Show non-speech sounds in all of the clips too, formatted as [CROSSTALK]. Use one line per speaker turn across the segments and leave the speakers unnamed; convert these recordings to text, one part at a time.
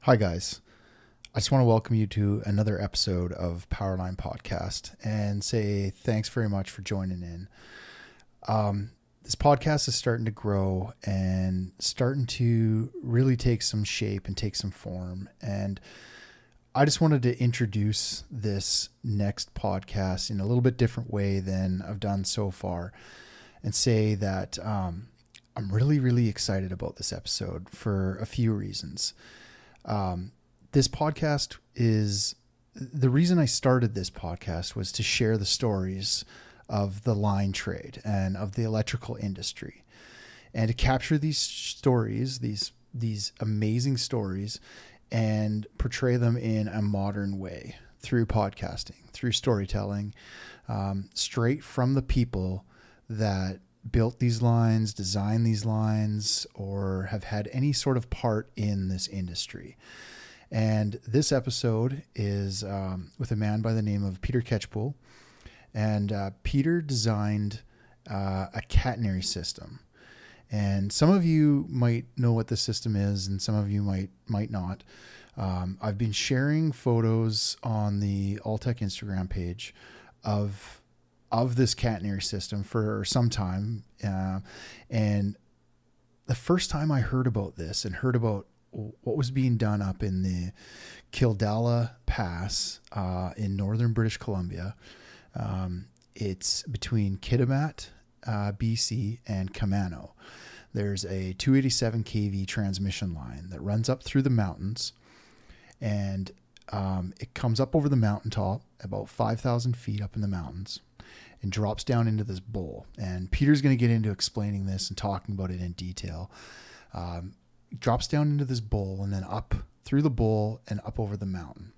Hi, guys. I just want to welcome you to another episode of Powerline Podcast and say thanks very much for joining in. Um, this podcast is starting to grow and starting to really take some shape and take some form. And I just wanted to introduce this next podcast in a little bit different way than I've done so far and say that um, I'm really, really excited about this episode for a few reasons. Um, this podcast is the reason I started this podcast was to share the stories of the line trade and of the electrical industry and to capture these stories, these these amazing stories and portray them in a modern way through podcasting, through storytelling, um, straight from the people that built these lines, designed these lines, or have had any sort of part in this industry. And this episode is um, with a man by the name of Peter Catchpole. And uh, Peter designed uh, a catenary system. And some of you might know what the system is, and some of you might might not. Um, I've been sharing photos on the Allteck Instagram page of of this catenary system for some time, uh, and the first time I heard about this and heard about what was being done up in the Kildala Pass uh, in northern British Columbia. Um, it's between Kitimat, uh, BC, and Kemano. There's a 287 kV transmission line that runs up through the mountains, and um, it comes up over the mountaintop, about 5,000 feet up in the mountains, and drops down into this bowl. And Peter's going to get into explaining this and talking about it in detail. Um, drops down into this bowl and then up through the bowl and up over the mountain,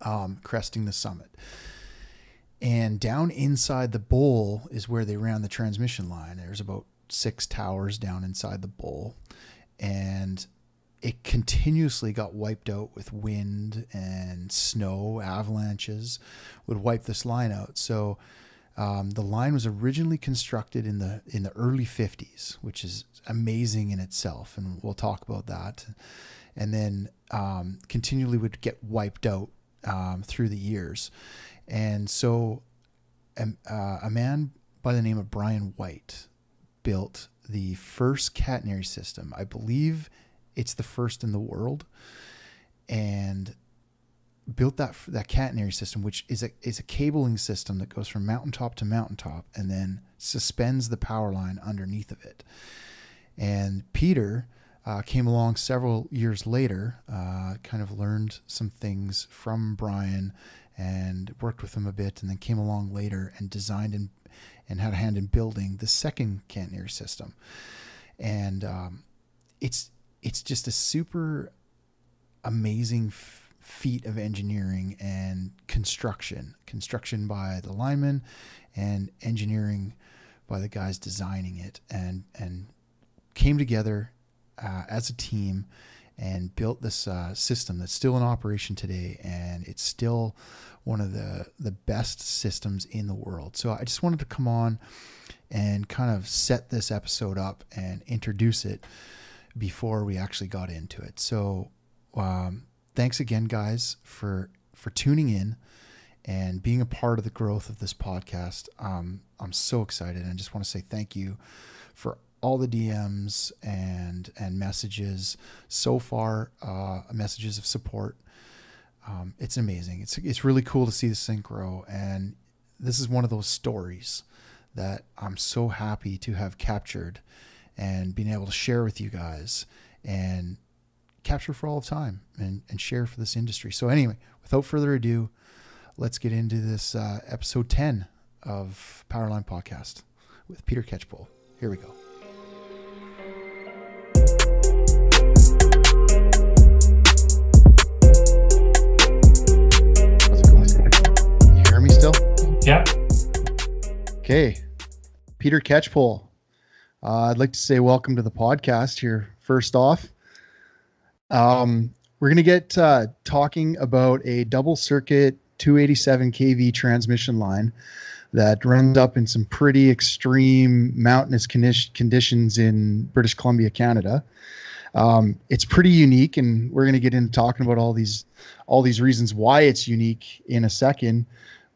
um, cresting the summit. And down inside the bowl is where they ran the transmission line. There's about six towers down inside the bowl. And it continuously got wiped out with wind and snow, avalanches would wipe this line out. So um, the line was originally constructed in the in the early 50s, which is amazing in itself, and we'll talk about that. And then um, continually would get wiped out um, through the years, and so um, uh, a man by the name of Brian White built the first catenary system. I believe it's the first in the world, and built that that catenary system, which is a is a cabling system that goes from mountaintop to mountaintop and then suspends the power line underneath of it. And Peter uh, came along several years later, uh, kind of learned some things from Brian and worked with him a bit, and then came along later and designed and and had a hand in building the second catenary system. And um, it's it's just a super amazing. Feat of engineering and construction, construction by the linemen and engineering by the guys designing it and, and came together uh, as a team and built this uh, system that's still in operation today. And it's still one of the, the best systems in the world. So I just wanted to come on and kind of set this episode up and introduce it before we actually got into it. So, um, thanks again, guys, for for tuning in and being a part of the growth of this podcast. Um, I'm so excited, and I just want to say thank you for all the DMs and and messages so far, uh, messages of support. Um, it's amazing. It's it's really cool to see this thing grow, and this is one of those stories that I'm so happy to have captured and being able to share with you guys and capture for all of time and, and share for this industry. So, anyway, without further ado, let's get into this uh, episode 10 of Powerline Podcast with Peter Catchpole. Here we go. How's it going? You hear me still?
Yeah.
Okay. Peter Catchpole. Uh, I'd like to say welcome to the podcast here, first off. Um, we're going to get uh, talking about a double circuit 287 kV transmission line that runs up in some pretty extreme mountainous conditions in British Columbia, Canada. Um, it's pretty unique, and we're going to get into talking about all these all these reasons why it's unique in a second.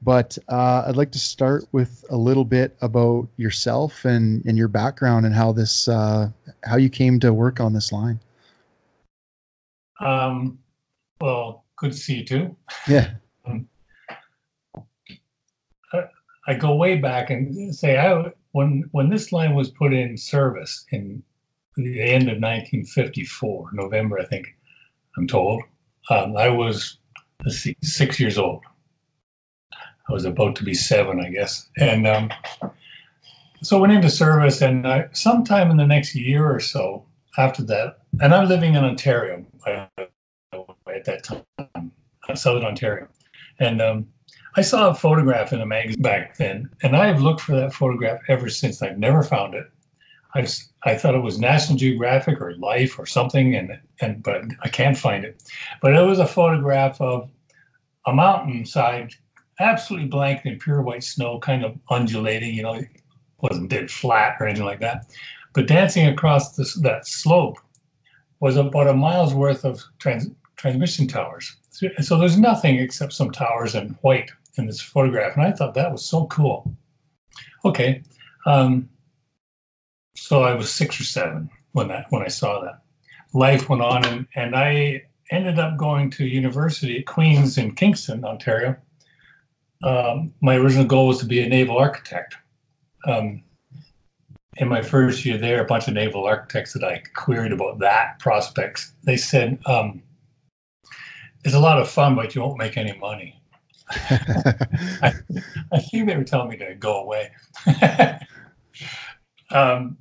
But uh, I'd like to start with a little bit about yourself and, and your background and how this uh, how you came to work on this line.
Um, well, good to see you too.
Yeah. [LAUGHS]
Um, I, I go way back and say I when when this line was put in service in the end of 1954, November, I think I'm told. Um, I was see, six years old. I was about to be seven, I guess, and um, so I went into service. And I, sometime in the next year or so after that, and I'm living in Ontario at that time, Southern Ontario, and um, I saw a photograph in a magazine back then, and I've looked for that photograph ever since. I've never found it. I, I thought it was National Geographic or Life or something, and and but I can't find it. But it was a photograph of a mountainside, absolutely blank in pure white snow, kind of undulating. You know, it wasn't dead flat or anything like that, but dancing across this, that slope was about a mile's worth of trans, transmission towers. So, so there's nothing except some towers and white in this photograph, and I thought that was so cool. Okay. Um, so I was six or seven when that when I saw that. Life went on, and and I ended up going to university at Queen's in Kingston, Ontario. Um, my original goal was to be a naval architect. Um, in my first year there, a bunch of naval architects that I queried about that prospects, they said, um, "It's a lot of fun, but you won't make any money." I, [LAUGHS] I, think they were telling me to go away. [LAUGHS] um,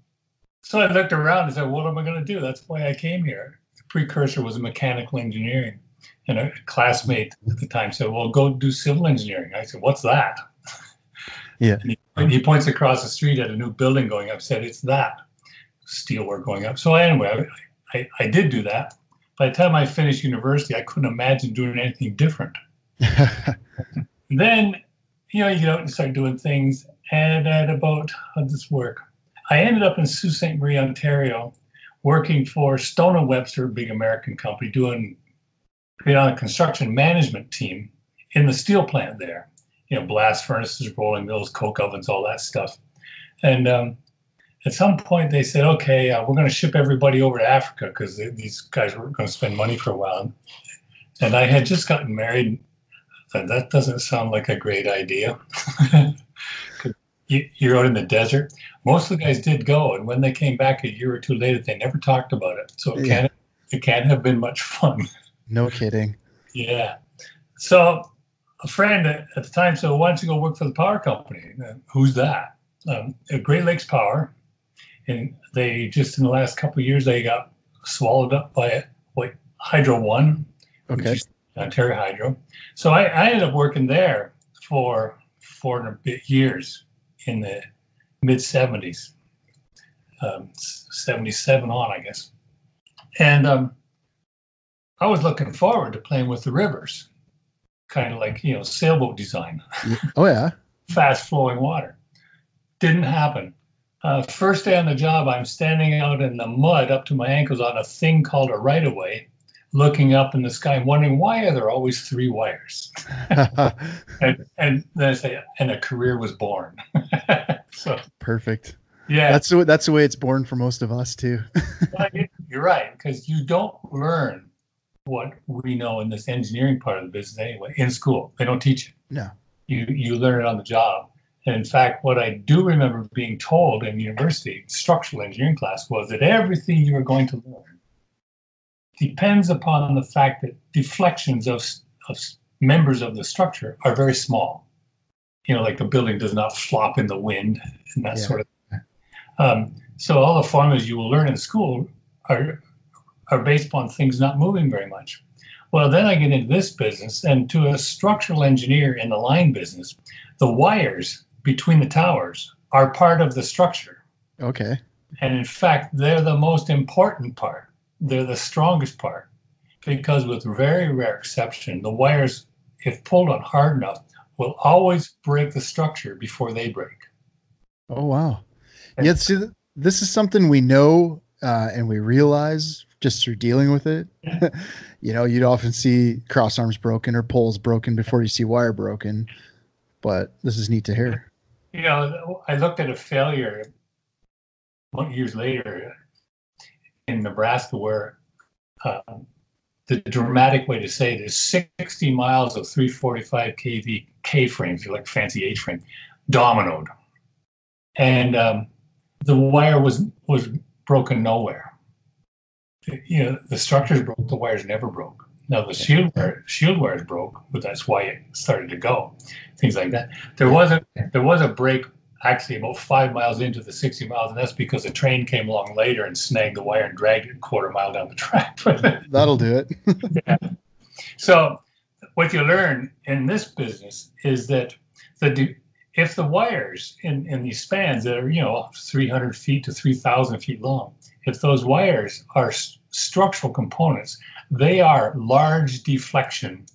so I looked around and said, what am I going to do? That's why I came here. The precursor was mechanical engineering. And a classmate at the time said, well, go do civil engineering. I said, what's that?
Yeah.
And he, and hmm. he points across the street at a new building going up, said, it's that steelwork going up. So anyway, I, I, I did do that. By the time I finished university, I couldn't imagine doing anything different. [LAUGHS] then, you know, you get out and start doing things. And at about, how does this work? I ended up in Sault Ste. Marie, Ontario, working for Stone and Webster, a big American company, doing being on a construction management team in the steel plant there. You know, blast furnaces, rolling mills, coke ovens, all that stuff. And um, at some point, they said, "Okay, uh, we're going to ship everybody over to Africa because these guys were going to spend money for a while." And I had just gotten married. Thought, that doesn't sound like a great idea. [LAUGHS] you're out in the desert. Most of the guys did go, and when they came back a year or two later, they never talked about it. So it yeah. can't it can't have been much fun.
No kidding. [LAUGHS]
yeah. So a friend at the time said, "Why don't you go work for the power company?" Who's that? Um, Great Lakes Power, and they just in the last couple of years they got swallowed up by what Hydro One,
okay,
Ontario Hydro. So I, I ended up working there for four and a bit years in the mid 70s, um, 77 on, I guess. And um, I was looking forward to playing with the rivers, kind of like, you know, sailboat design.
Oh, yeah. [LAUGHS]
Fast flowing water. Didn't happen. Uh, first day on the job, I'm standing out in the mud up to my ankles on a thing called a right of way looking up in the sky wondering why are there always three wires? [LAUGHS] and, and then I say, and a career was born. [LAUGHS] so
perfect.
Yeah,
that's the that's the way it's born for most of us too.
You're right because you don't learn what we know in this engineering part of the business anyway in school. They don't teach it.
No,
you you learn it on the job. And in fact, what I do remember being told in university structural engineering class was that everything you are going to learn depends upon the fact that deflections of, of members of the structure are very small. You know, like the building does not flop in the wind and that yeah. sort of thing. Um, so all the formulas you will learn in school are are based upon things not moving very much. Well, then I get into this business, and to a structural engineer in the line business, the wires between the towers are part of the structure.
Okay.
And in fact, they're the most important part they're the strongest part because with very rare exception, the wires, if pulled on hard enough, will always break the structure before they break.
Oh wow! Yeah, see, this is something we know uh, and we realize just through dealing with it. [LAUGHS] you know, you'd often see cross arms broken or poles broken before you see wire broken. But this is neat to hear.
You know, I looked at a failure years later in Nebraska where um, the dramatic way to say it is 60 miles of 345 kV K frames, like fancy H frame, dominoed, and um, the wire was was broken nowhere. You know, the structures broke, the wires never broke. Now the shield wire, shield wires broke, but that's why it started to go. Things like that. There was a there was a break actually about five miles into the 60 miles, and that's because a train came along later and snagged the wire and dragged it a quarter mile down the track. [LAUGHS]
That'll do it. [LAUGHS]
yeah. So, what you learn in this business is that the if the wires in, in these spans that are you know 300 feet to 3,000 feet long, if those wires are structural components, they are large deflection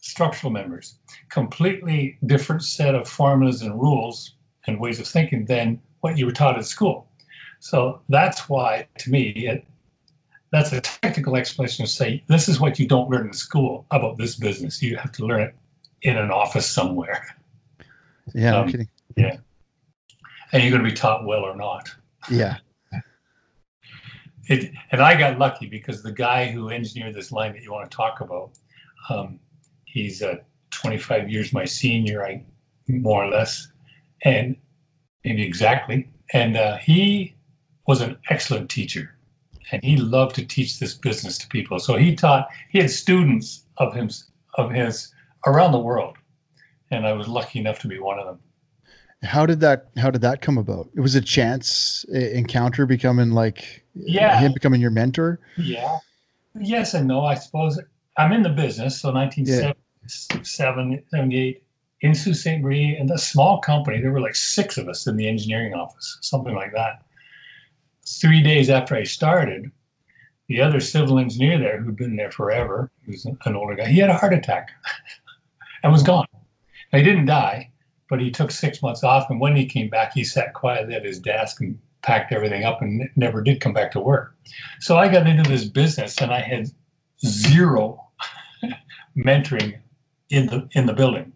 structural members. Completely different set of formulas and rules and ways of thinking than what you were taught at school. So that's why, to me, it, that's a technical explanation to say this is what you don't learn in school about this business. You have to learn it in an office somewhere.
Yeah, um, no kidding.
Yeah, and you're going to be taught well or not.
Yeah.
It, and I got lucky because the guy who engineered this line that you want to talk about, um, he's uh, 25 years my senior, I more or less, and maybe exactly. And uh, he was an excellent teacher, and he loved to teach this business to people. So he taught. He had students of him of his around the world, and I was lucky enough to be one of them.
How did that How did that come about? It was a chance encounter, becoming like
yeah,
him becoming your mentor.
Yeah, yes and no. I suppose I'm in the business, so 1977, yeah. 78 in Sault Ste. Marie, and a small company. There were like six of us in the engineering office, something like that. Three days after I started, the other civil engineer there, who'd been there forever, he was an older guy, he had a heart attack [LAUGHS] and was gone. Now, he didn't die, but he took six months off. And when he came back, he sat quietly at his desk and packed everything up and never did come back to work. So I got into this business and I had zero [LAUGHS] mentoring in the in the building.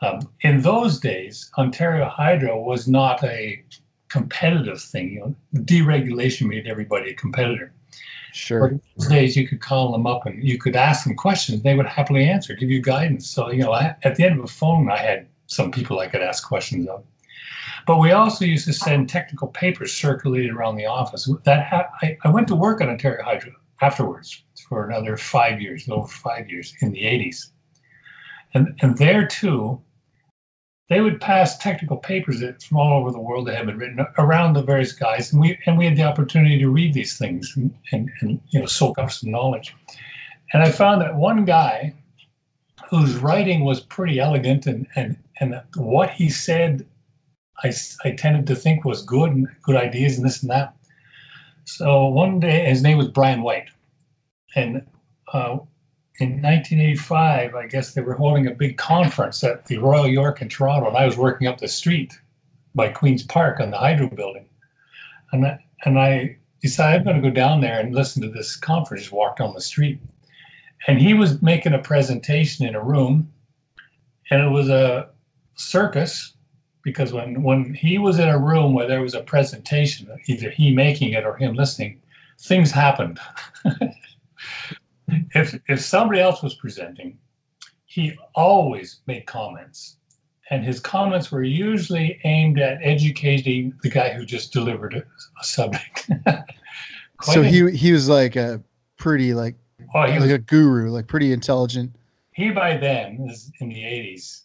Um, in those days, Ontario Hydro was not a competitive thing. You know, deregulation made everybody a competitor.
Sure. In
those days, you could call them up and you could ask them questions. They would happily answer, give you guidance. So, you know, I, at the end of the phone, I had some people I could ask questions of. But we also used to send technical papers circulated around the office. That ha- I, I went to work on Ontario Hydro afterwards for another five years, over five years in the 80s. And, and there too, they would pass technical papers from all over the world that had been written around the various guys, and we and we had the opportunity to read these things and, and, and you know soak up some knowledge. And I found that one guy whose writing was pretty elegant and and and what he said, I I tended to think was good and good ideas and this and that. So one day, his name was Brian White, and uh, in 1985, I guess they were holding a big conference at the Royal York in Toronto, and I was working up the street by Queen's Park on the Hydro Building, and I, and I decided I'm going to go down there and listen to this conference. Just walk down the street, and he was making a presentation in a room, and it was a circus because when when he was in a room where there was a presentation, either he making it or him listening, things happened. [LAUGHS] if if somebody else was presenting, he always made comments, and his comments were usually aimed at educating the guy who just delivered a, a subject. [LAUGHS]
so he he was like a pretty like oh, he like was, a guru, like pretty intelligent.
He by then was in the eighties,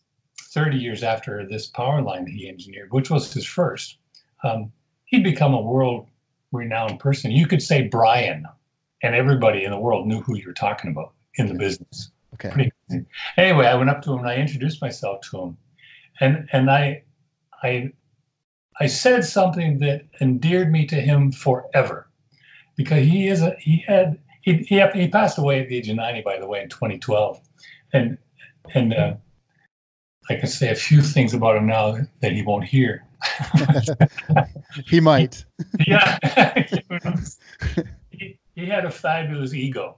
thirty years after this power line he engineered, which was his first. Um, he'd become a world renowned person. You could say Brian and everybody in the world knew who you were talking about in the business.
Okay.
Anyway, I went up to him and I introduced myself to him, and and I, I, I said something that endeared me to him forever, because he is a he had he he, he passed away at the age of ninety by the way in 2012, and and uh, I can say a few things about him now that he won't hear. [LAUGHS]
he might.
yeah [LAUGHS] he had a fabulous ego.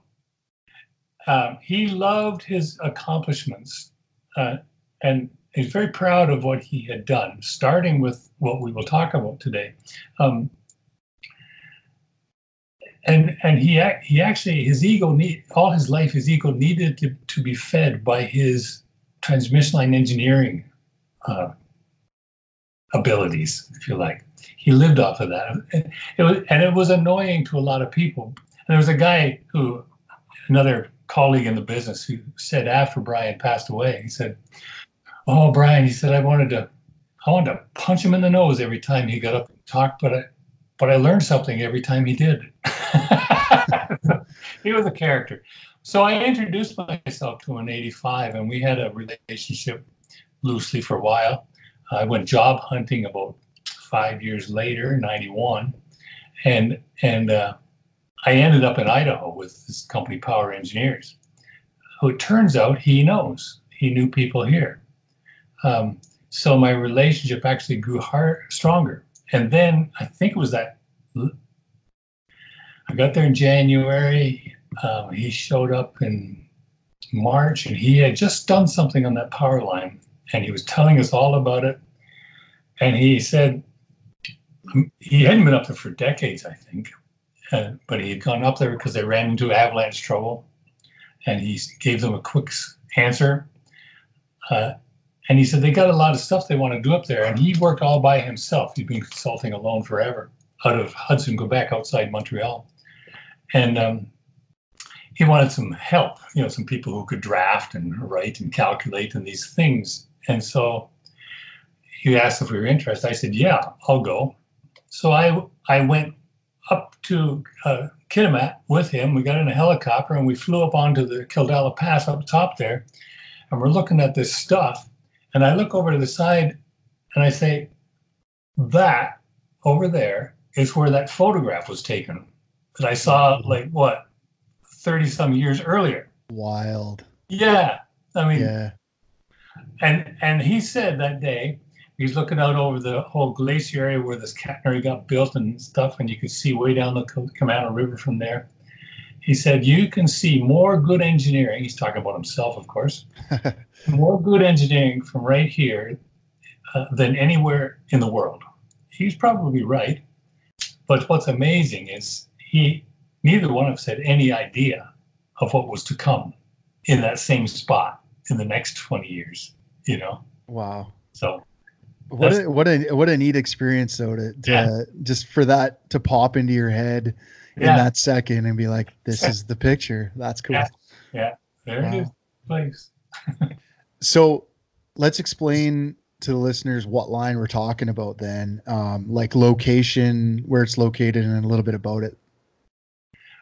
Um, he loved his accomplishments, uh, and he's very proud of what he had done. Starting with what we will talk about today, um, and and he he actually his ego need all his life his ego needed to, to be fed by his transmission line engineering uh, abilities, if you like. He lived off of that, and it was and it was annoying to a lot of people. And there was a guy who, another colleague in the business, who said after Brian passed away, he said, "Oh, Brian," he said, "I wanted to, I wanted to punch him in the nose every time he got up and talked, but I, but I learned something every time he did." [LAUGHS] he was a character. So I introduced myself to in '85, and we had a relationship loosely for a while. I went job hunting about five years later, '91, and and uh, I ended up in Idaho with this company, Power Engineers, who it turns out he knows. He knew people here. Um, so my relationship actually grew hard, stronger. And then I think it was that I got there in January. Um, he showed up in March and he had just done something on that power line and he was telling us all about it. And he said um, he hadn't been up there for decades, I think, uh, but he had gone up there because they ran into avalanche trouble. And he gave them a quick answer. Uh, and he said they got a lot of stuff they want to do up there. And he worked all by himself. He'd been consulting alone forever out of Hudson, Quebec, outside Montreal and um, he wanted some help, you know, some people who could draft and write and calculate and these things. And so he asked if we were interested. I said, "Yeah, I'll go." So I I went up to uh, Kitimat with him. We got in a helicopter and we flew up onto the Kildala Pass up top there, and we're looking at this stuff. And I look over to the side, and I say, "That over there is where that photograph was taken." that I saw like what, 30 some years earlier.
Wild.
Yeah. I mean,
yeah.
And and he said that day, he's looking out over the whole glacier area where this catenary got built and stuff, and you could see way down the Kemano River from there. He said, You can see more good engineering. He's talking about himself, of course. [LAUGHS] more good engineering from right here uh, than anywhere in the world. He's probably right. But what's amazing is he neither one of us had any idea of what was to come in that same spot in the next 20 years you know?
Wow.
So
what a, what a what a neat experience though to, to yeah. just for that to pop into your head yeah. in that second and be like this is the picture. That's cool.
Yeah, yeah. there wow. it is. Place. [LAUGHS]
So let's explain to the listeners what line we're talking about then um, like location where it's located and a little bit about it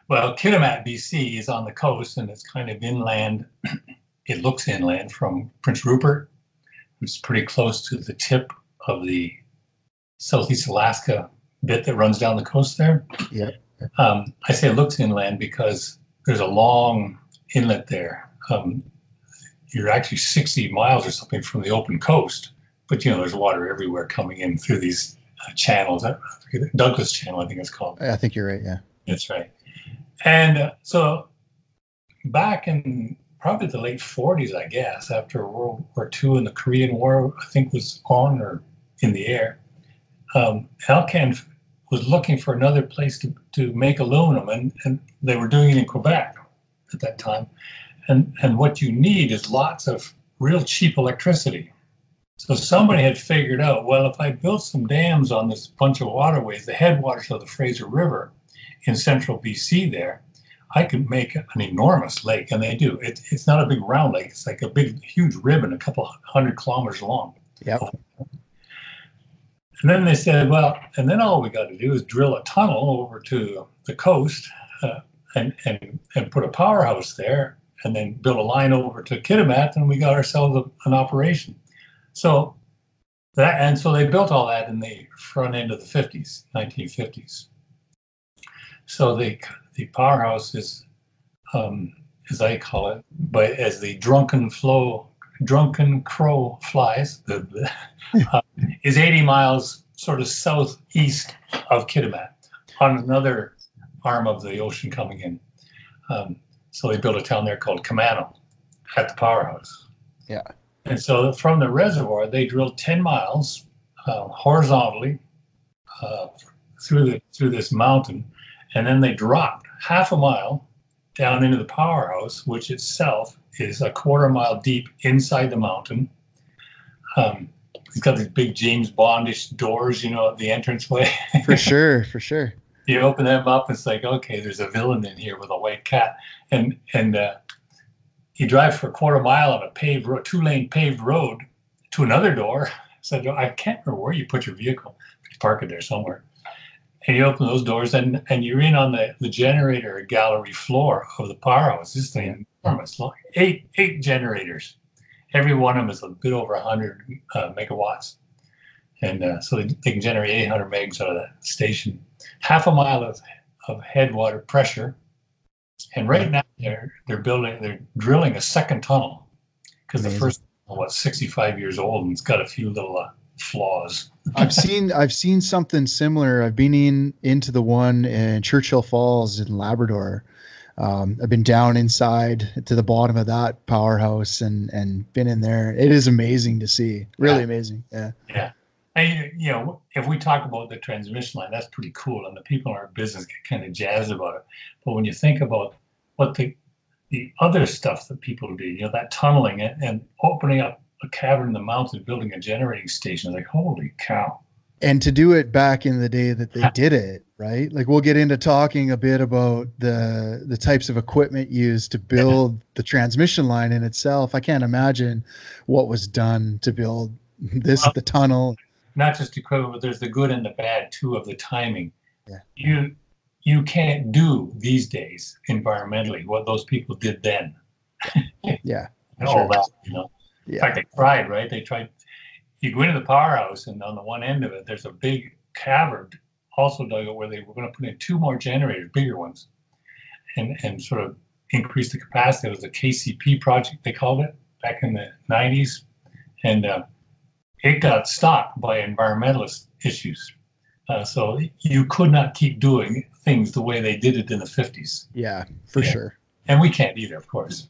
well, Kitimat, BC is on the coast and it's kind of inland. [CLEARS THROAT] it looks inland from Prince Rupert, which is pretty close to the tip of the Southeast Alaska bit that runs down the coast there.
Yeah.
Um, I say it looks inland because there's a long inlet there. Um, you're actually 60 miles or something from the open coast, but you know there's water everywhere coming in through these uh, channels. Douglas Channel, I think it's called.
I think you're right. Yeah.
That's right. And uh, so back in probably the late 40s, I guess, after World War II and the Korean War, I think was on or in the air, um, Alcan was looking for another place to, to make aluminum, and, and they were doing it in Quebec at that time. And, and what you need is lots of real cheap electricity. So somebody had figured out, well, if I built some dams on this bunch of waterways, the headwaters of the Fraser River, in central BC there, I could make an enormous lake, and they do. It, it's not a big round lake; it's like a big, huge ribbon, a couple hundred kilometers long.
Yeah.
And then they said, well, and then all we got to do is drill a tunnel over to the coast uh, and, and, and put a powerhouse there, and then build a line over to Kitimat, and we got ourselves a, an operation. So that, and so they built all that in the front end of the 50s, 1950s. So the the powerhouse is, um, as I call it, but as the drunken flow, drunken crow flies, the, the, [LAUGHS] uh, is 80 miles sort of southeast of Kitimat on another arm of the ocean coming in. Um, so they built a town there called Kemano at the powerhouse.
Yeah.
And so from the reservoir, they drilled 10 miles uh, horizontally uh, through the through this mountain, and then they dropped half a mile down into the powerhouse, which itself is a quarter mile deep inside the mountain. Um, it's got these big James Bondish doors, you know, at the entranceway.
For [LAUGHS] sure, for sure.
you open them up, it's like, okay, there's a villain in here with a white cat, and and uh, you drive for a quarter mile on a paved road, two lane paved road, to another door. [LAUGHS] So I can't remember where you put your vehicle. You park it there somewhere, and you open those doors, and and you're in on the the generator gallery floor of the powerhouse. This thing enormous, like eight eight generators. Every one of them is a bit over 100 uh, megawatts, and uh, so they, they can generate 800 megs out of that station. Half a mile of of headwater pressure, and right now they're they're building they're drilling a second tunnel because the
first
first was 65 years old and it's got a few little uh, flaws.
I've seen I've seen something similar. I've been in into the one in Churchill Falls in Labrador. Um, I've been down inside to the bottom of that powerhouse and and been in there. It is amazing to see. Really
Yeah.
amazing. Yeah. Yeah.
And, you know, if we talk about the transmission line, that's pretty cool, and the people in our business get kind of jazzed about it. But when you think about what the the other stuff that people do, you know, that tunneling and, and opening up a cavern in the mountain, building a generating station, like holy cow!
and to do it back in the day that they did it right like we'll get into talking a bit about the the types of equipment used to build the transmission line in itself i can't imagine what was done to build this the tunnel
Not just equipment, but there's the good and the bad too of the timing.
Yeah.
You you can't do these days environmentally what those people did then. [LAUGHS]
yeah
And
Sure.
all that, you know. In
yeah
fact, they tried, right? They tried. You go into the powerhouse, and on the one end of it, there's a big cavern, also dug out where they were going to put in two more generators, bigger ones, and and sort of increase the capacity. It was a KCP project, they called it back in the 90s, and uh, it got stopped by environmentalist issues. Uh, so you could not keep doing things the way they did it in the 50s,
yeah for
Yeah.
sure
and we can't either, of course.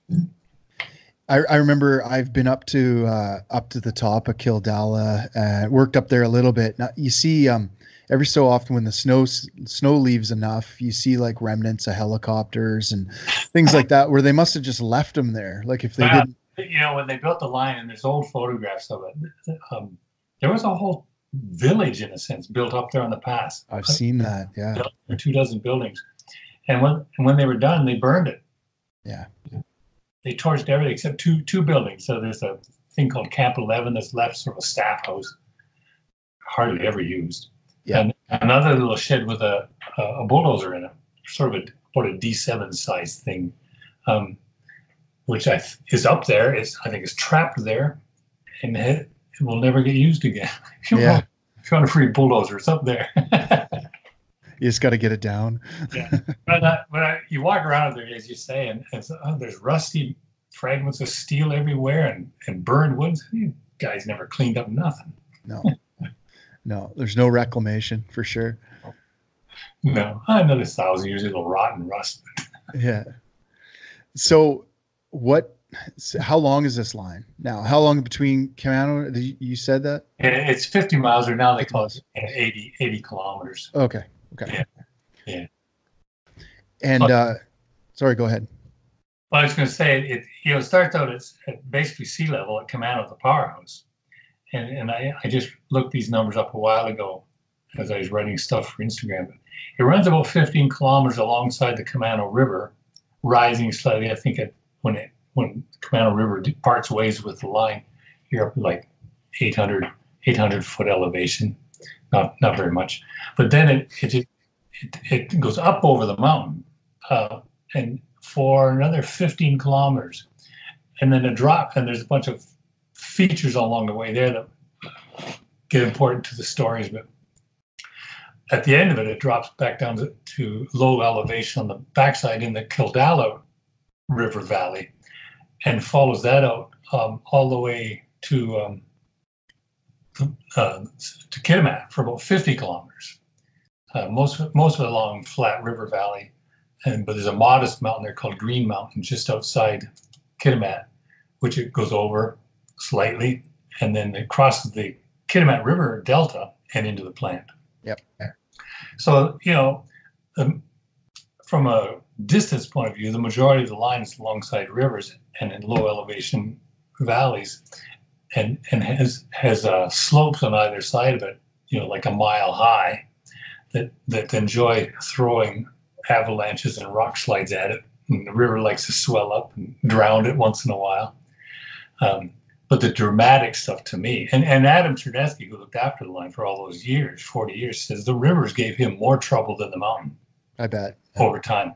I, I remember I've been up to uh, up to the top of Kildala, uh, worked up there a little bit. Now, you see, um, every so often when the snow snow leaves enough, you see like remnants of helicopters and things like that, where they must have just left them there. Like if they
Yeah.
didn't,
you know, when they built the line, and there's old photographs of it, um, there was a whole village, in a sense, built up there on the pass.
I've seen that. Yeah,
Or two dozen buildings, and when and when they were done, they burned it.
Yeah.
They torched everything except two two buildings. So there's a thing called Camp Eleven that's left, sort of a staff house, hardly ever used.
Yeah.
And another little shed with a a a bulldozer in it, sort of a about a D seven size thing. Um, which I th- is up there. Is I think is trapped there, and it, it will never get used again. [LAUGHS] if you
Yeah.
want, if you want a free bulldozer, it's up there. [LAUGHS]
you just got to get it down. [LAUGHS]
but uh, but I, you walk around there, as you say, and, and oh, there's rusty fragments of steel everywhere, and and burned woods. You guys never cleaned up nothing.
No, [LAUGHS] no, there's no reclamation for sure.
No, another thousand years it'll rot and rust. [LAUGHS]
Yeah. So, what? how long is this line now? How long between Kemano? You you said that.
It's 50 miles, or now they call it 80 80 kilometers.
Okay. Okay.
Yeah. Yeah.
And
Okay.
uh, sorry, go ahead.
Well, I was going to say it. You know, starts out at, at basically sea level at Command of the powerhouse, and and I, I just looked these numbers up a while ago as I was writing stuff for Instagram. It runs about 15 kilometers alongside the Kemano River, rising slightly. I think it, when it when Kemano River parts ways with the line, you're up like 800 800 foot elevation, not not very much. But then it it it, it goes up over the mountain, uh, and for another 15 kilometers, and then a drop. And there's a bunch of features along the way there that get important to the stories. But at the end of it, it drops back down to, to low elevation on the backside in the Kildala River Valley, and follows that out um, all the way to um, uh, to Kitimat for about 50 kilometers. Uh, most most of it along flat river valley, and but there's a modest mountain there called Green Mountain just outside Kitimat, which it goes over slightly, and then it crosses the Kitimat River Delta and into the plant.
Yep.
So you know, um, from a distance point of view, the majority of the line is alongside rivers and in low elevation valleys, and and has has uh, slopes on either side of it, you know, like a mile high, that that enjoy throwing avalanches and rock slides at it. And the river likes to swell up and drown it once in a while. Um, but the dramatic stuff to me, and, and Adam Chernesky, who looked after the line for all those years, 40 years, says the rivers gave him more trouble than the mountain
I bet.
over time.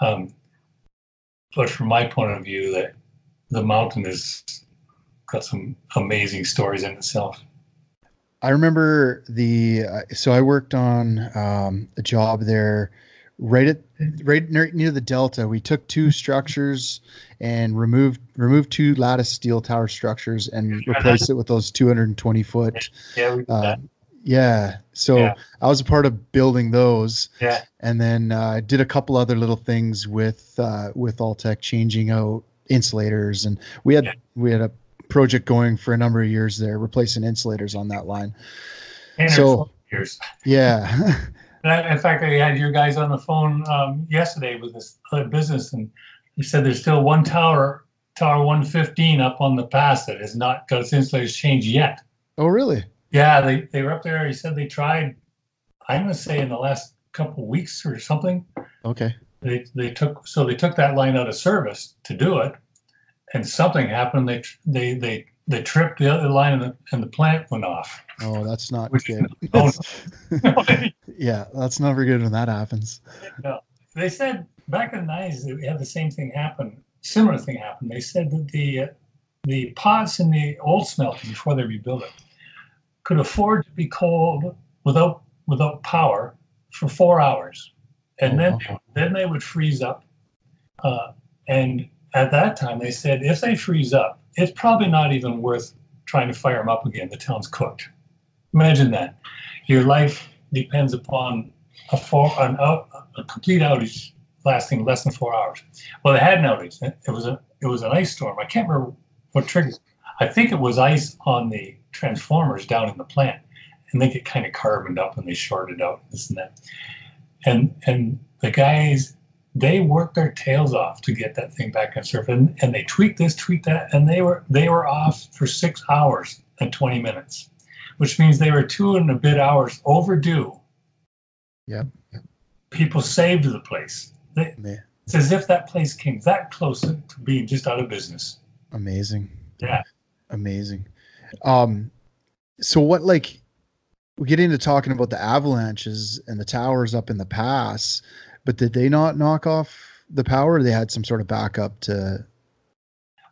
Um, but from my point of view, that the mountain has got some amazing stories in itself.
I remember the uh, so I worked on um, a job there right at right near, near the delta. We took two structures and removed removed two lattice steel tower structures and replaced it with those 220 foot.
Yeah,
Uh, yeah, so
Yeah.
I was a part of building those,
yeah,
and then uh, I did a couple other little things with uh, with Allteck, changing out insulators, and we had
Yeah.
we had a project going for a number of years there, replacing insulators on that line.
and
so-
years.
Yeah. [LAUGHS]
I, in fact, I had your guys on the phone um, yesterday with this other business, and he said there's still one tower, Tower 115, up on the pass that has not got its insulators changed yet.
oh, really?
Yeah, they, they were up there. He said they tried, I'm going to say in the last couple of weeks or something.
Okay.
They, they took so they took that line out of service to do it, and something happened. They they they they tripped the other line, and the, and the plant went off.
Oh, that's not
Which-
good. [LAUGHS]
Oh, [LAUGHS]
yeah, that's never good when that happens.
they said back in the nineties they had the same thing happen. Similar thing happened. They said that the uh, the pots in the old smelter before they rebuilt it could afford to be cold without without power for four hours, and
Oh,
then
wow.
then they would freeze up. Uh, and at that time, they said if they freeze up, it's probably not even worth trying to fire them up again. The town's cooked. Imagine that. Your life depends upon a four an out, a complete outage lasting less than four hours. Well, they had an outage. It was a it was an ice storm. I can't remember what triggered. I think it was ice on the transformers down in the plant, and they get kind of carboned up and they shorted out this and that. And and the guys they worked their tails off to get that thing back on surface, and, and they tweaked this, tweaked that, and they were they were off for six hours and twenty minutes, which means they were two and a bit hours overdue.
Yeah,
People saved the place. They, it's as if that place came that close to being just out of business.
Amazing.
Yeah.
Amazing. Um, so what like we get into talking about the avalanches and the towers up in the pass, but did they not knock off the power? Or they had some sort of backup to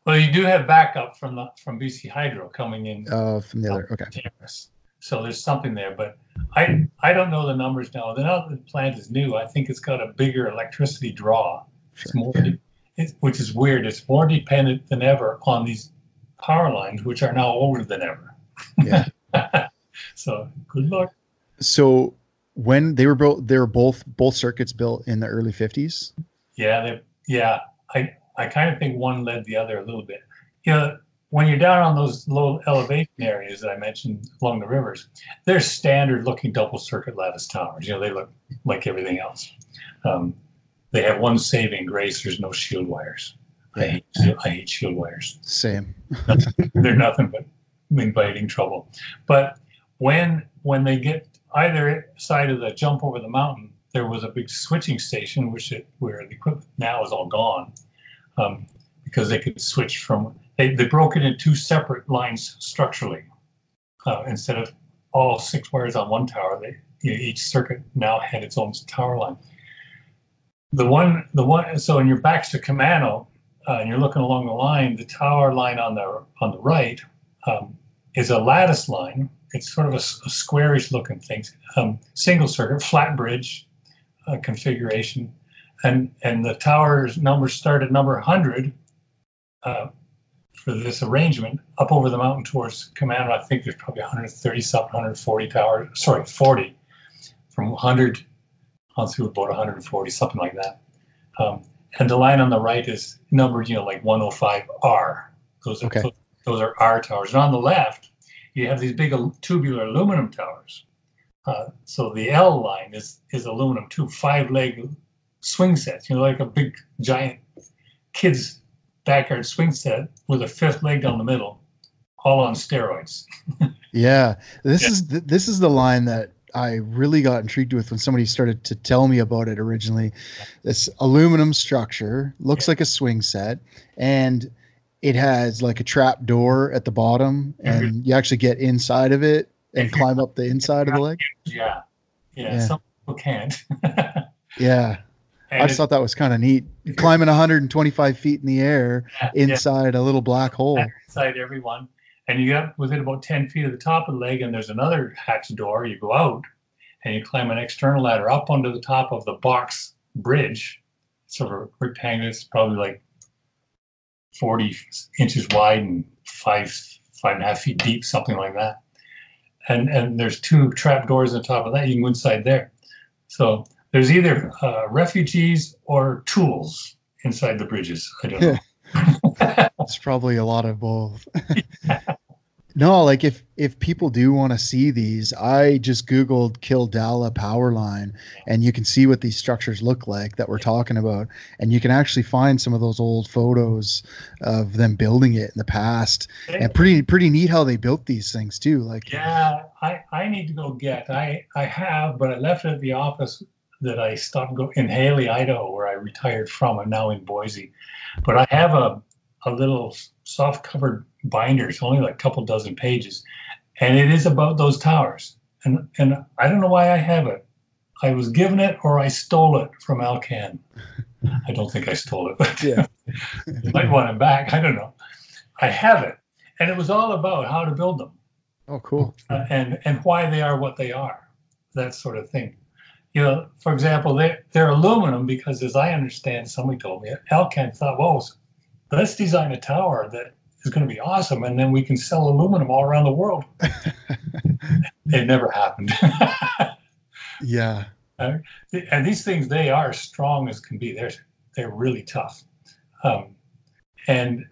Well, you do have backup from the from BC Hydro coming in
uh from the other okay.
Terrace. So there's something there, but I I don't know the numbers now. The now the plant is new. I think it's got a bigger electricity draw. It's
Sure.
more, it's, which is weird. It's more dependent than ever on these power lines, which are now older than ever.
Yeah. [LAUGHS]
so good luck.
So when they were built, they were both both circuits built in the early fifties.
Yeah, they, yeah. I I kind of think one led the other a little bit. You know, when you're down on those low elevation areas that I mentioned along the rivers, they're standard looking double circuit lattice towers. You know, they look like everything else. Um, they have one saving grace: there's no shield wires. I hate, I hate shield wires.
Same.
They're nothing but inviting trouble. But when when they get either side of the jump over the mountain, there was a big switching station, which it, where the equipment now is all gone, um, because they could switch from they, they broke it in two separate lines structurally uh, instead of all six wires on one tower. They you know, each circuit now had its own tower line. The one the one so in your backs to Kemano, uh, and you're looking along the line, the tower line on the on the right um, is a lattice line. It's sort of a squarish looking thing, um, single circuit, flat bridge uh, configuration, and and the tower's numbers start at number 100 uh, for this arrangement up over the mountain towards Kemano. I think there's probably 130 something, 140 towers. Sorry, 40. from 100 on through about 140, something like that. Um, and the line on the right is numbered, you know, like 105R. Those are
Okay.
those, those are R towers. And on the left, you have these big tubular aluminum towers. Uh, so the L line is is aluminum too, five leg swing sets. You know, like a big giant kids backyard swing set with a fifth leg down the middle, all on steroids. [LAUGHS]
Yeah, this
Yeah.
is the, this is the line that I really got intrigued with when somebody started to tell me about it originally. This aluminum structure looks like a swing set, and it has like a trap door at the bottom,
Mhm.
and you actually get inside of it and climb up the inside of the leg.
Yeah, yeah.
Yeah.
Some people can't. [LAUGHS]
Yeah, I
And
just thought that was kind of neat. Climbing 125 feet in the air
yeah,
inside a little black hole.
inside everyone. And you get within about 10 feet of the top of the leg, and there's another hatch door. You go out and you climb an external ladder up onto the top of the box bridge. Sort of rectangular, it's probably like 40 inches wide and five, five and a half feet deep, something like that. And and there's two trap doors on top of that. You can go inside there. So there's either uh, refugees or tools inside the bridges. I don't know. [LAUGHS]
It's probably a lot of both. [LAUGHS] no, like if if people do want to see these, I just googled Kildala power line and you can see what these structures look like that we're talking about and you can actually find some of those old photos of them building it in the past and pretty pretty neat how they built these things too like
Yeah, I, I need to go get. I, I have, but I left it at the office that I stopped go in Hailey, Idaho, where I retired from. I'm now in Boise. But I have a, a little soft covered binder. It's only like a couple dozen pages. And it is about those towers. And and I don't know why I have it. I was given it or I stole it from Alcan. [LAUGHS] I don't think I stole it, but
Yeah. [LAUGHS]
you might want it back. I don't know. I have it. And it was all about how to build them
oh cool
uh, and and why they are what they are, that sort of thing. You know, for example, they they're aluminum because, as I understand, somebody told me Alcan thought, "Well, let's design a tower that is going to be awesome, and then we can sell aluminum all around the world." [LAUGHS] it never happened. [LAUGHS]
yeah
and these things, they are strong as can be. They're they're really tough, um, and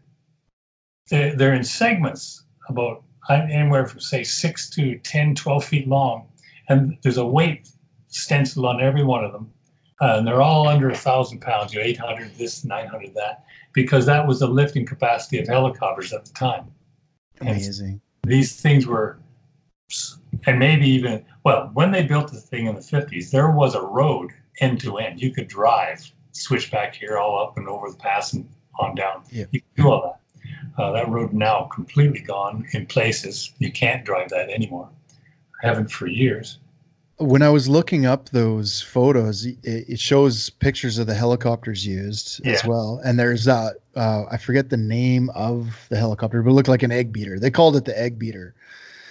they're, they're in segments about anywhere from say six to 10, 12 feet long, and there's a weight stencil on every one of them, uh, and they're all under a thousand pounds. You know, eight hundred this, nine hundred that, because that was the lifting capacity of helicopters at the time. And
amazing.
these things were and maybe even well when they built the thing in the 50s there was a road end to end. You could drive switch back here all up and over the pass and on down.
Yeah.
you could do all that. Uh, that road now completely gone in places. You can't drive that anymore. I haven't for years
when I was looking up those photos, it, it shows pictures of the helicopters used as well. And there's that uh, I forget the name of the helicopter, but it looked like an egg beater. They called it the egg beater.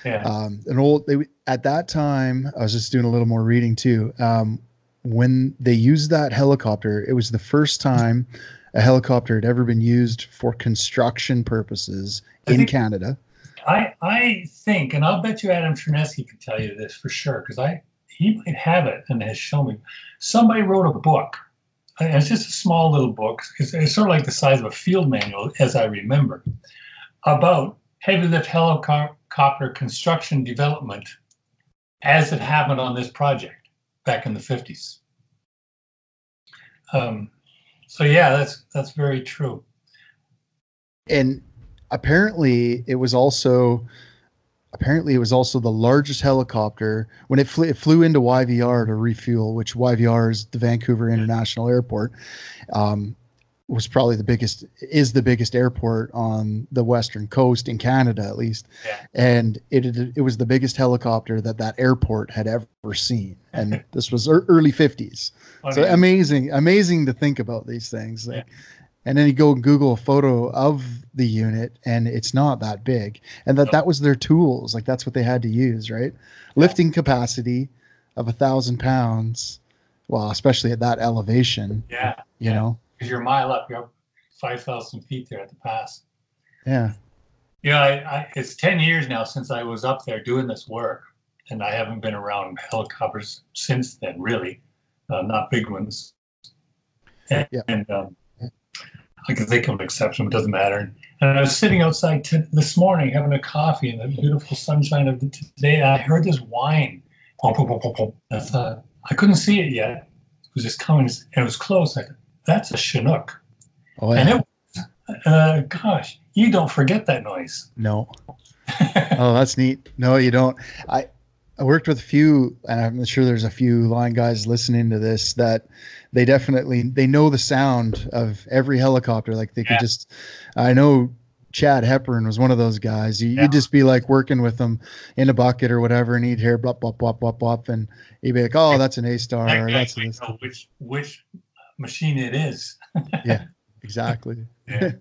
yeah
Um, an old they at that time. I was just doing a little more reading too. Um, when they used that helicopter, it was the first time a helicopter had ever been used for construction purposes
I
in
think-
Canada.
I I think, and I'll bet you Adam Chernesky can tell you this for sure, because I he might have it and has shown me. Somebody wrote a book. and It's just a small little book. It's, it's sort of like the size of a field manual, as I remember, about heavy lift helicopter construction development as it happened on this project back in the 50s. Um, so yeah, that's that's very true.
and apparently it was also apparently it was also the largest helicopter when it, flew it flew into YVR to refuel, which YVR is the Vancouver International Airport. Um, was probably the biggest is the biggest airport on the western coast in Canada at least.
Yeah.
and it it was the biggest helicopter that that airport had ever seen. And [LAUGHS] this was early 50s so amazing amazing to think about these things. Like and then you go and google a photo of the unit and it's not that big and that that was their tools like that's what they had to use right lifting capacity of a thousand pounds well especially at that elevation
yeah,
you
Yeah.
know
because you're a mile up, you're up 5,000 feet there at the pass.
yeah
You know, I, I, it's 10 years now since I was up there doing this work. and I haven't been around helicopters since then, really, uh, not big ones. And,
Yeah.
and um, I can think of an exception, but it doesn't matter. And I was sitting outside t- this morning having a coffee in the beautiful sunshine of the today, and I heard this whine. I thought, I couldn't see it yet. It was just coming, and it was close. I thought, that's a Chinook.
Oh
And it, uh, gosh, you don't forget that noise.
No. [LAUGHS] Oh, that's neat. No, you don't. I I worked with a few, and I'm sure there's a few line guys listening to this that they definitely they know the sound of every helicopter. Like they
Yeah.
could just. I know Chad Hepburn was one of those guys. You,
Yeah.
You'd just be like working with them in a bucket or whatever, and he'd hear bop bop bop bop bop, and he'd be like, "Oh, that's an A star."
That
or That's
might
this.
know which which machine it is.
Exactly. [LAUGHS]
Yeah.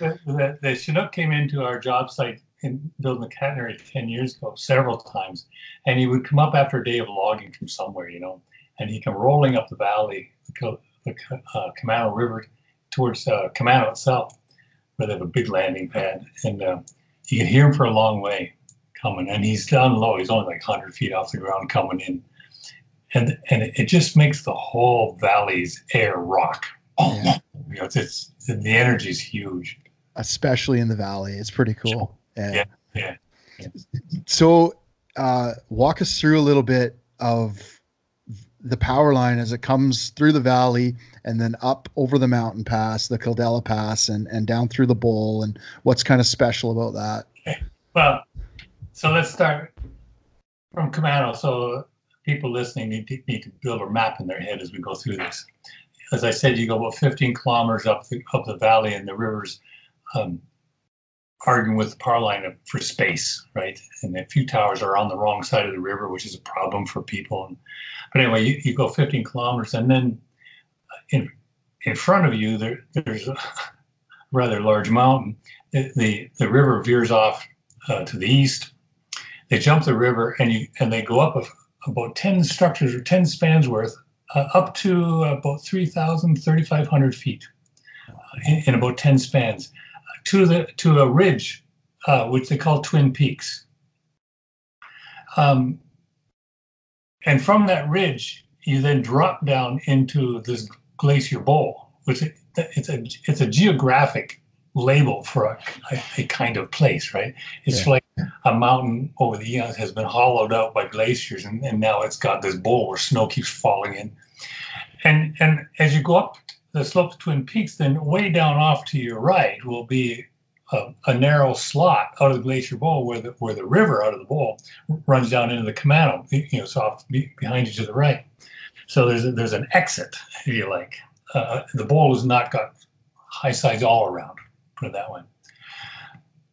the, the, the Chinook came into our job site in building the catenary 10 years ago several times. And he would come up after a day of logging from somewhere, you know, and he'd come rolling up the valley, the, the uh, Kemano River towards uh, Kemano itself, where they have a big landing pad. And uh, you could hear him for a long way coming. And he's down low. He's only like 100 feet off the ground coming in. And, and it, it just makes the whole valley's air rock. Oh,
Yeah.
you know, it's, it's the energy is huge.
Especially in the valley, it's pretty cool.
Yeah, yeah.
So, uh, walk us through a little bit of the power line as it comes through the valley and then up over the mountain pass, the Kildala Pass, and and down through the bowl, and what's kind of special about that.
Well, so let's start from Kemano. So people listening need to, need to build a map in their head as we go through this. As I said, you go about 15 kilometers up the up the valley, and the rivers um, arguing with the power line for space, right? And a few towers are on the wrong side of the river, which is a problem for people. And, but anyway, you, you go 15 kilometers, and then in in front of you there there's a [LAUGHS] rather large mountain. The the, the river veers off uh, to the east. They jump the river and you and they go up a, about 10 structures or 10 spans worth uh, up to about 3,000, 3,500 feet uh, in, in about 10 spans to the to a ridge, uh, which they call Twin Peaks. Um, and from that ridge, you then drop down into this glacier bowl, which it, it's a it's a geographic label for a, a, a kind of place, right? It's
Yeah.
like a mountain over the years has been hollowed out by glaciers, and, and now it's got this bowl where snow keeps falling in. And and as you go up the slope of Twin Peaks, then way down off to your right will be a, a narrow slot out of the glacier bowl where the where the river out of the bowl runs down into the Kemano, you know, so off be, behind you to the right. So there's a, there's an exit, if you like. Uh, the bowl has not got high sides all around, put it that way.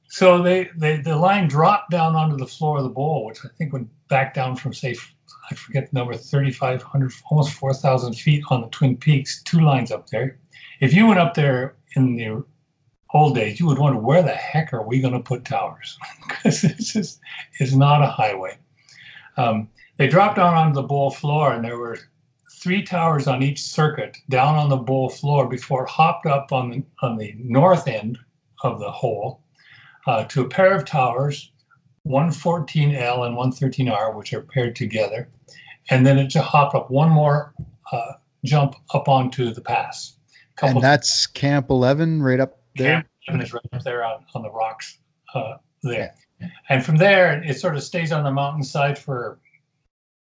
So they, they the line dropped down onto the floor of the bowl, which I think went back down from say I forget the number 3,500, almost 4,000 feet on the Twin Peaks. Two lines up there. If you went up there in the old days, you would wonder where the heck are we going to put towers? [LAUGHS] Because this is, it's not a highway. Um, they dropped down onto the bowl floor, and there were three towers on each circuit down on the bowl floor before it hopped up on the on the north end of the hole uh, to a pair of towers, 114L and 113R, which are paired together, and then it just hopped up one more uh, jump up onto the pass. Couple
And that's Camp 11 right up there.
Camp Eleven is right up there on, on the rocks uh, there. And from there, it sort of stays on the mountainside for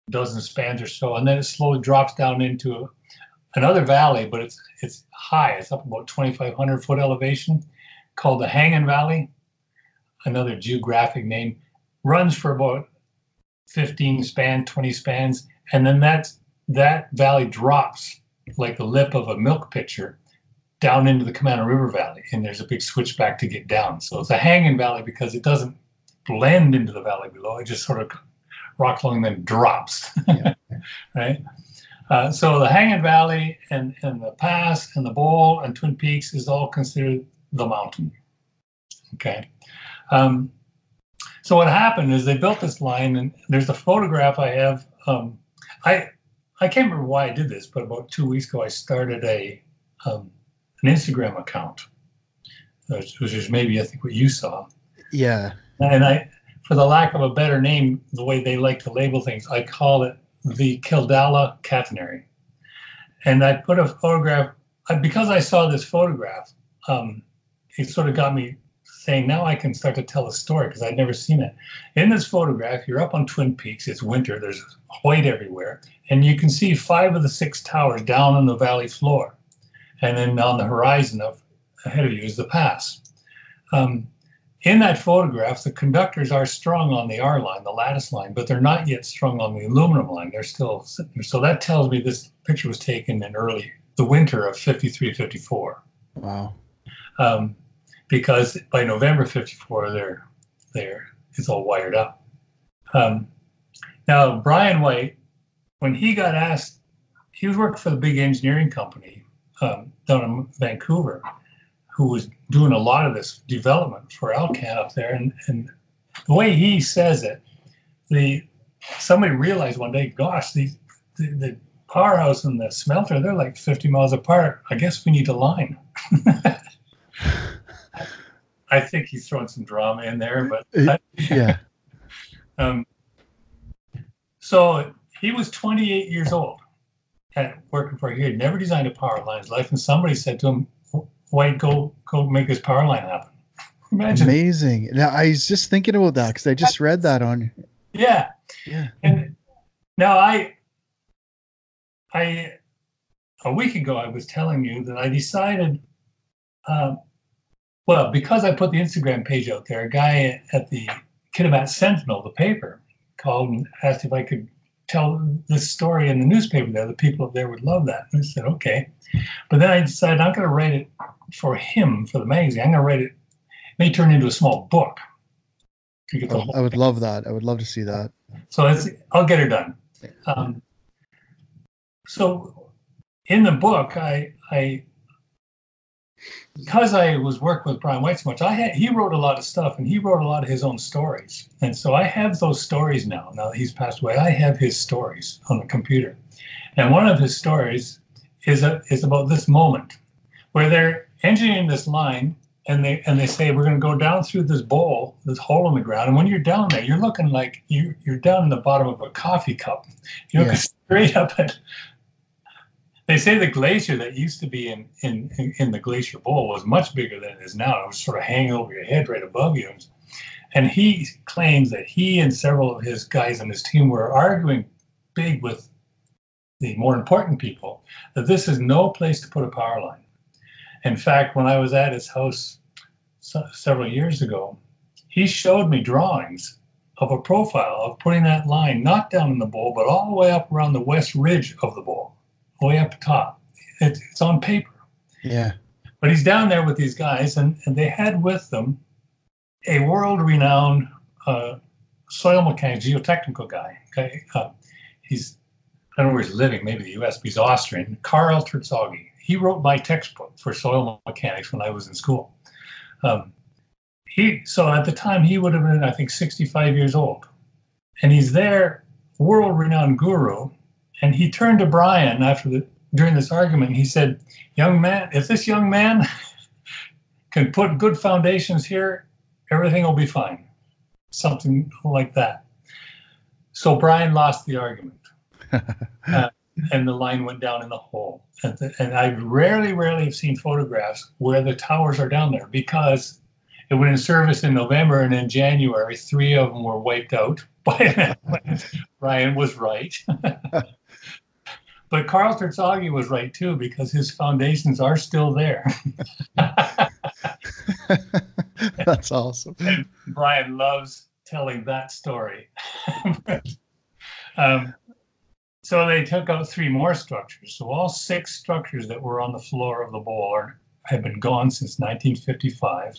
a dozen spans or so, and then it slowly drops down into another valley, but it's it's high. It's up about 2,500 foot elevation, called the Hanging Valley. Another geographic name runs for about 15 span, 20 spans, and then that's that valley drops like the lip of a milk pitcher down into the Kemano River Valley, and there's a big switchback to get down. So it's a hanging valley because it doesn't blend into the valley below; it just sort of rock flowing then drops, [LAUGHS]
Yeah.
right? Uh, so the hanging valley and and the pass and the bowl and Twin Peaks is all considered the mountain. Okay. Um, so what happened is they built this line, and there's a photograph I have. Um, I I can't remember why I did this, but about two weeks ago I started a um, an Instagram account, which is maybe I think what you saw.
Yeah.
And I, for the lack of a better name, the way they like to label things, I call it the Kildala catenary. And I put a photograph because I saw this photograph. Um, it sort of got me saying now I can start to tell a story because I'd never seen it. In this photograph, you're up on Twin Peaks. It's winter. There's white everywhere, and you can see five of the six towers down on the valley floor, and then on the horizon of ahead of you is the pass. Um, in that photograph, the conductors are strung on the R line, the lattice line, but they're not yet strung on the aluminum line. They're still sitting there. so that tells me this picture was taken in early the winter of 53, 54.
Wow.
Um, because by November 54, they're there. It's all wired up. Um, now, Brian White, when he got asked, he was working for the big engineering company um, down in Vancouver, who was doing a lot of this development for Alcan up there. And, and the way he says it, the somebody realized one day, gosh, the, the, the powerhouse and the smelter, they're like 50 miles apart. I guess we need a line. [LAUGHS] I think he's throwing some drama in there, but
uh, yeah. [LAUGHS]
um, so he was 28 years old at working for. He had never designed a power line in his life, and somebody said to him, "White, go go make this power line happen."
Imagine. Amazing. Now I was just thinking about that because I just read that on.
Yeah.
Yeah.
And now I, I, a week ago I was telling you that I decided. Um, well, because I put the Instagram page out there, a guy at the Kitimat Sentinel, the paper, called and asked if I could tell this story in the newspaper there. The people up there would love that. And I said, okay. But then I decided I'm going to write it for him, for the magazine. I'm going to write it, it may turn into a small book.
Oh, I would love that. I would love to see that.
So it's, I'll get it done. Um, so in the book, I, I because I was working with Brian White so much, I had he wrote a lot of stuff and he wrote a lot of his own stories. And so I have those stories now. Now that he's passed away, I have his stories on the computer. And one of his stories is a, is about this moment where they're engineering this line and they and they say we're going to go down through this bowl, this hole in the ground. And when you're down there, you're looking like you you're down in the bottom of a coffee cup. You're yeah. [LAUGHS] straight up at they say the glacier that used to be in, in, in the glacier bowl was much bigger than it is now. It was sort of hanging over your head right above you. And he claims that he and several of his guys on his team were arguing big with the more important people that this is no place to put a power line. In fact, when I was at his house several years ago, he showed me drawings of a profile of putting that line not down in the bowl, but all the way up around the west ridge of the bowl way up top. It, it's on paper.
Yeah.
But he's down there with these guys, and, and they had with them a world renowned uh, soil mechanic, geotechnical guy. Okay. Uh, he's, I don't know where he's living, maybe the US, but he's Austrian, Karl Terzaghi. He wrote my textbook for soil mechanics when I was in school. Um, he, so at the time, he would have been, I think, 65 years old. And he's there, world renowned guru, and he turned to Brian after the during this argument. He said, "Young man, if this young man [LAUGHS] can put good foundations here, everything will be fine." Something like that. So Brian lost the argument, [LAUGHS] uh, and the line went down in the hole. And, the, and I rarely, rarely have seen photographs where the towers are down there because it went in service in November, and in January, three of them were wiped out. [LAUGHS] By Brian was right. But Karl Terzaghi was right too because his foundations are still there. [LAUGHS]
That's awesome.
And Brian loves telling that story. [LAUGHS] um, so they took out three more structures. So all six structures that were on the floor of the bowl are, have been gone since 1955.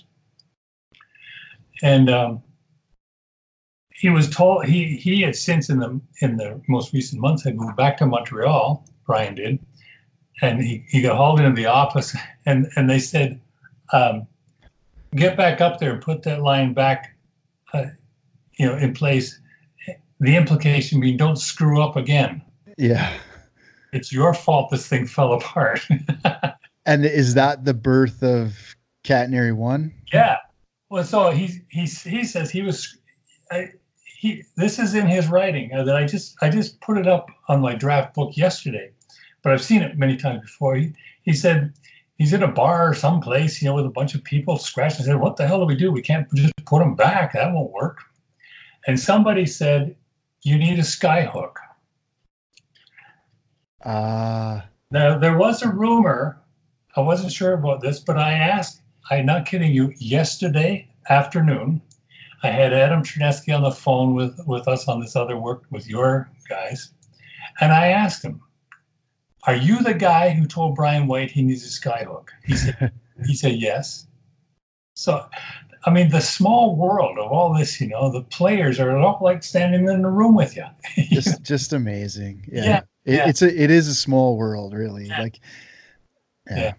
And um, he was told he he had since in the in the most recent months had moved back to Montreal. Brian did, and he, he got hauled into the office, [LAUGHS] and and they said, um, "Get back up there and put that line back, uh, you know, in place." The implication being, don't screw up again.
Yeah,
it's your fault this thing [LAUGHS] fell apart.
and is that the birth of Catenary One?
Yeah. Well, so he he he says he was I, he this is in his writing that I just I just put it up on my draft book yesterday, but I've seen it many times before. He he said he's in a bar or someplace, you know, with a bunch of people scratching. Said, "What the hell do we do? We can't just put him back. That won't work." And somebody said, "You need a skyhook."
Uh,
Now there was a rumor. I wasn't sure about this, but I asked. I'm not kidding you. Yesterday afternoon, I had Adam Chernesky on the phone with with us on this other work with your guys, and I asked him, "Are you the guy who told Brian White he needs a skyhook?" He said, [LAUGHS] "He said yes." So, I mean, the small world of all this, you know, the players are all like standing in the room with you. [LAUGHS]
just just amazing. Yeah.
Yeah,
It,
yeah.
It's a it is a small world, really.
Yeah.
Like yeah.
Yeah.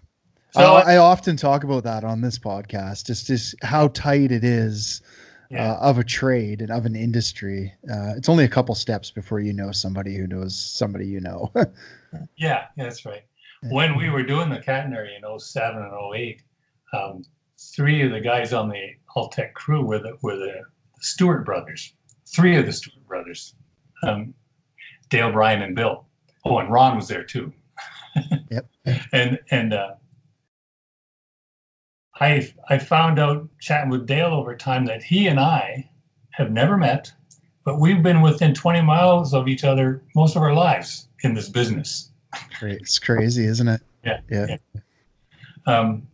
I,
So-
I often talk about that on this podcast, just just how tight it is
Yeah.
uh, of a trade and of an industry. Uh, it's only a couple steps before you know somebody who knows somebody you know. [LAUGHS]
Yeah, that's right. When we were doing the catenary in 07 and 08, um, three of the guys on the Allteck crew were the, were the Stewart brothers. Three of the Stewart brothers, um, Dale, Brian, and Bill. Oh, and Ron was there too. [LAUGHS]
Yep.
And and uh, I I found out chatting with Dale over time that he and I have never met, but we've been within 20 miles of each other most of our lives in this business.
It's crazy, isn't it?
Yeah,
Yeah.
yeah. Um,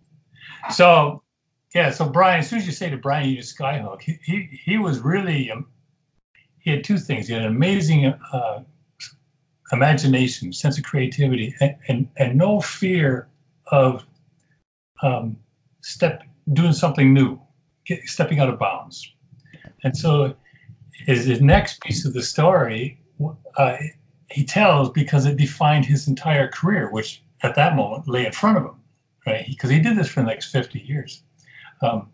so yeah, so Brian, as soon as you say to Brian, you use Skyhook, he, he, he was really, um, he had two things. He had an amazing uh, imagination, sense of creativity, and, and, and no fear of um, step doing something new, get, stepping out of bounds. And so is his next piece of the story, uh, he tells because it defined his entire career, which at that moment lay in front of him, right? Because he did this for the next 50 years. Um,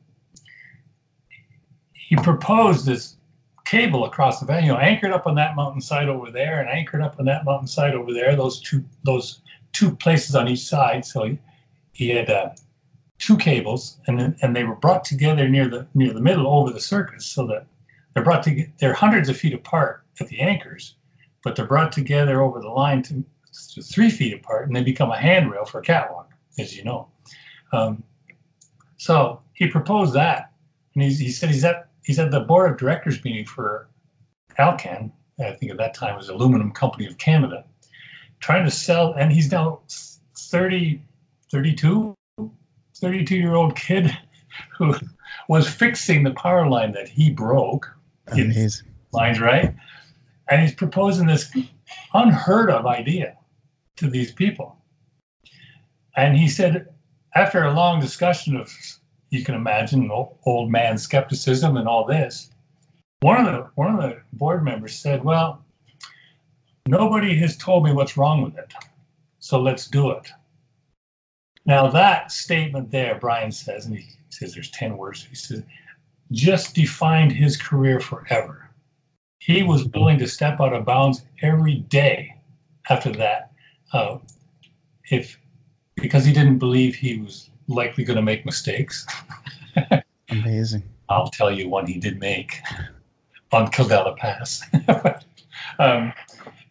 he proposed this cable across the valley, you know, anchored up on that mountainside over there and anchored up on that mountainside over there, those two those two places on each side. So he, he had uh, two cables and and they were brought together near the near the middle over the circuits so that they're brought to they're hundreds of feet apart at the anchors, but they're brought together over the line to, to three feet apart and they become a handrail for a catwalk, as you know. Um, so he proposed that, and he's, he said he's at he's at the board of directors meeting for Alcan. I think at that time was Aluminum Company of Canada, trying to sell, and he's now 30, 32, 32 year old kid who was fixing the power line that he broke.
Amazing.
Lines right, and he's proposing this unheard of idea to these people. And he said, after a long discussion of, you can imagine, old man skepticism and all this, one of the one of the board members said, "Well, nobody has told me what's wrong with it, so let's do it." Now that statement there, Brian says, and he says there's ten words. He says, just defined his career forever. He was willing to step out of bounds every day after that, uh, if because he didn't believe he was likely going to make mistakes. [LAUGHS]
Amazing.
I'll tell you one he did make [LAUGHS] on Kildala Pass. [LAUGHS] um,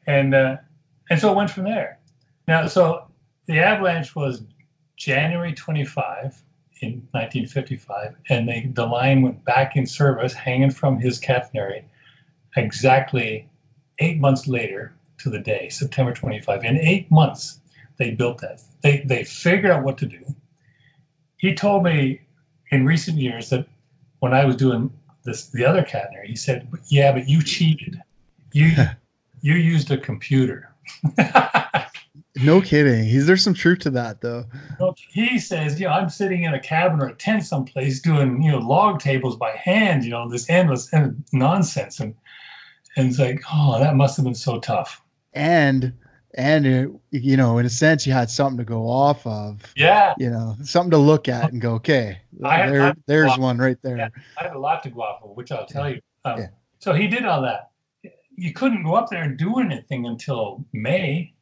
and uh, and so it went from there. Now, so the avalanche was January 25 in 1955, and they, the line went back in service, hanging from his catenary, exactly eight months later to the day, September 25. In eight months, they built that. They they figured out what to do. He told me in recent years that when I was doing this the other catenary, he said, "Yeah, but you cheated. You [LAUGHS] you used a computer." [LAUGHS]
No kidding. He's there's some truth to that though.
Well, he says, you know, I'm sitting in a cabin or a tent someplace doing, you know, log tables by hand, you know, this endless nonsense. And and it's like, oh, that must have been so tough.
And and it, you know, in a sense, you had something to go off of.
Yeah,
You know, something to look at and go, okay,
I-
there, there's one right there.
Yeah. I had a lot to go off of, which I'll tell you. Um,
Yeah.
So he did all that. You couldn't go up there and do anything until May,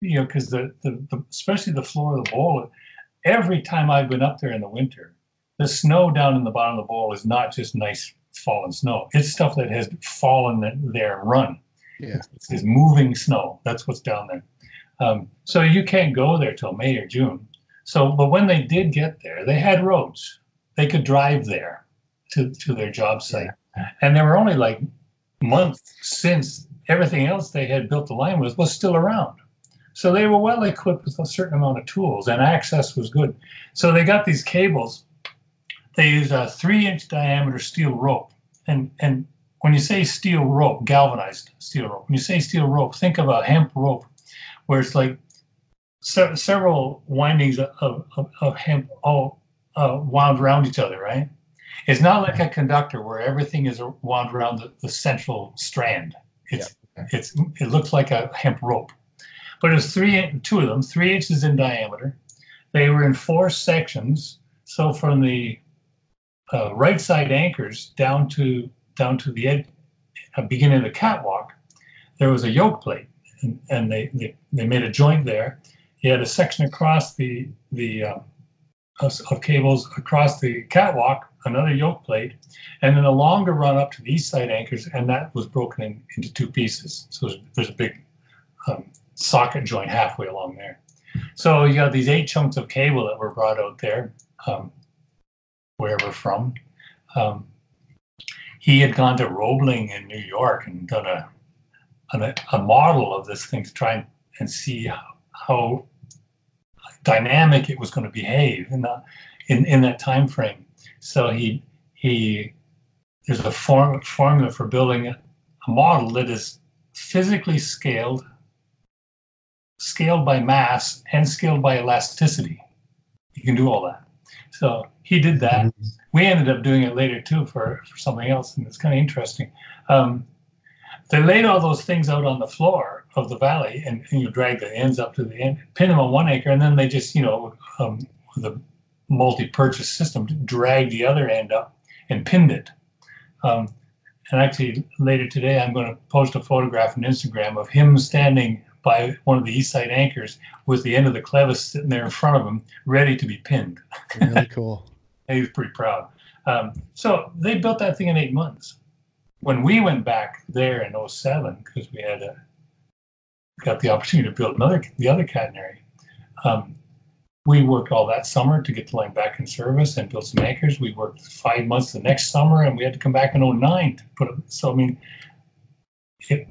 you know, because the, the, the especially the floor of the bowl. Every time I've been up there in the winter, the snow down in the bottom of the bowl is not just nice fallen snow. It's stuff that has fallen there and run.
Yeah.
It's, it's moving snow. That's what's down there. Um, so you can't go there till May or June. So, but when they did get there, they had roads. They could drive there to, to their job site. And there were only like months since everything else they had built the line with was still around. So they were well equipped with a certain amount of tools and access was good. So they got these cables. They used a three inch diameter steel rope. And, and when you say steel rope, galvanized steel rope, when you say steel rope, think of a hemp rope where it's like se- several windings of, of, of hemp all uh, wound around each other, right? It's not like a conductor where everything is wound around the, the central strand. It's it's it looks like a hemp rope, but it was three two of them, three inches in diameter. They were in four sections. So from the uh, right side anchors down to down to the ed, uh, beginning of the catwalk, there was a yoke plate, and, and they, they they made a joint there. You had a section across the the uh, of, cables across the catwalk, another yoke plate, and then a longer run up to the east side anchors, and that was broken in, into two pieces. So there's, there's a big um, socket joint halfway along there. So you got these eight chunks of cable that were brought out there, um, wherever from. Um, he had gone to Roebling in New York and done a, a, a model of this thing to try and, and see how, how dynamic it was going to behave in, the, in, in that time frame. So he he there's a form, formula for building a model that is physically scaled, scaled by mass, and scaled by elasticity. You can do all that. So he did that. Mm-hmm. We ended up doing it later too for, for something else, and it's kind of interesting. Um, they laid all those things out on the floor of the valley, and, and, you drag the ends up to the end, pin them on one acre, and then they just, you know, um, the multi-purchase system, dragged the other end up and pinned it. Um, and actually, later today, I'm going to post a photograph on Instagram of him standing by one of the east side anchors with the end of the clevis sitting there in front of him, ready to be pinned.
Really [LAUGHS] cool.
he was pretty proud. Um, so they built that thing in eight months. When we went back there in 07, because we had a, got the opportunity to build another the other catenary, um, we worked all that summer to get the line back in service and build some anchors. We worked five months the next summer, and we had to come back in 09 to put it. So I mean, it,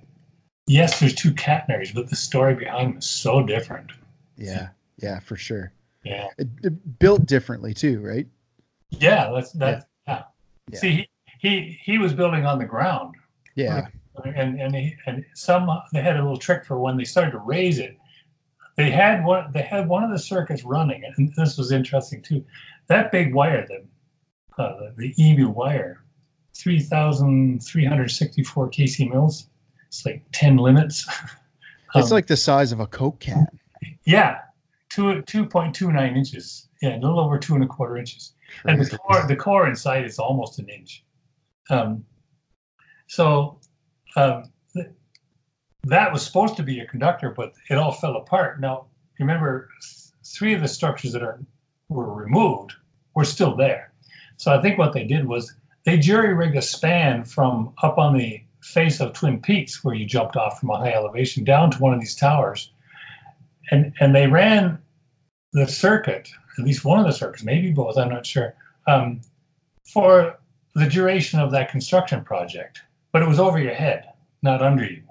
yes, there's two catenaries, but the story behind them is so different.
Yeah, yeah, for sure.
Yeah,
it, it built differently too, right?
Yeah, that's that. Yeah. yeah. See, he, he he was building on the ground.
Yeah.
And and he, and some they had a little trick for when they started to raise it they had one. They had one of the circuits running, and this was interesting too. That big wire, the uh, the EMU wire, three thousand three hundred sixty-four kc mils. It's like ten limits. [LAUGHS]
it's um, like the size of a Coke can.
Yeah, two two point two nine inches. Yeah, a little over two and a quarter inches. Crazy. And the core the core inside is almost an inch. Um, so um, that was supposed to be a conductor, but it all fell apart. Now, remember, three of the structures that are were removed were still there. So I think what they did was they jury rigged a span from up on the face of Twin Peaks, where you jumped off from a high elevation, down to one of these towers, and and they ran the circuit, at least one of the circuits, maybe both, I'm not sure, um, for the duration of that construction project. But it was over your head, not under you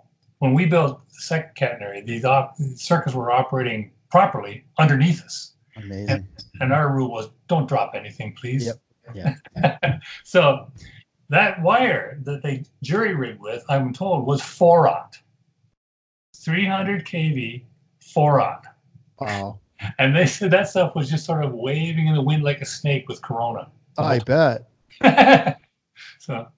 when we built the second catenary, these op- circuits were operating properly underneath us.
Amazing.
And, and, our rule was don't drop anything, please.
Yep. Yeah. [LAUGHS]
so that wire that they jury rigged with, I'm told, was four aught, 300 kV, four aught.
Wow.
And they said that stuff was just sort of waving in the wind like a snake with Corona.
I bet. [LAUGHS]
so,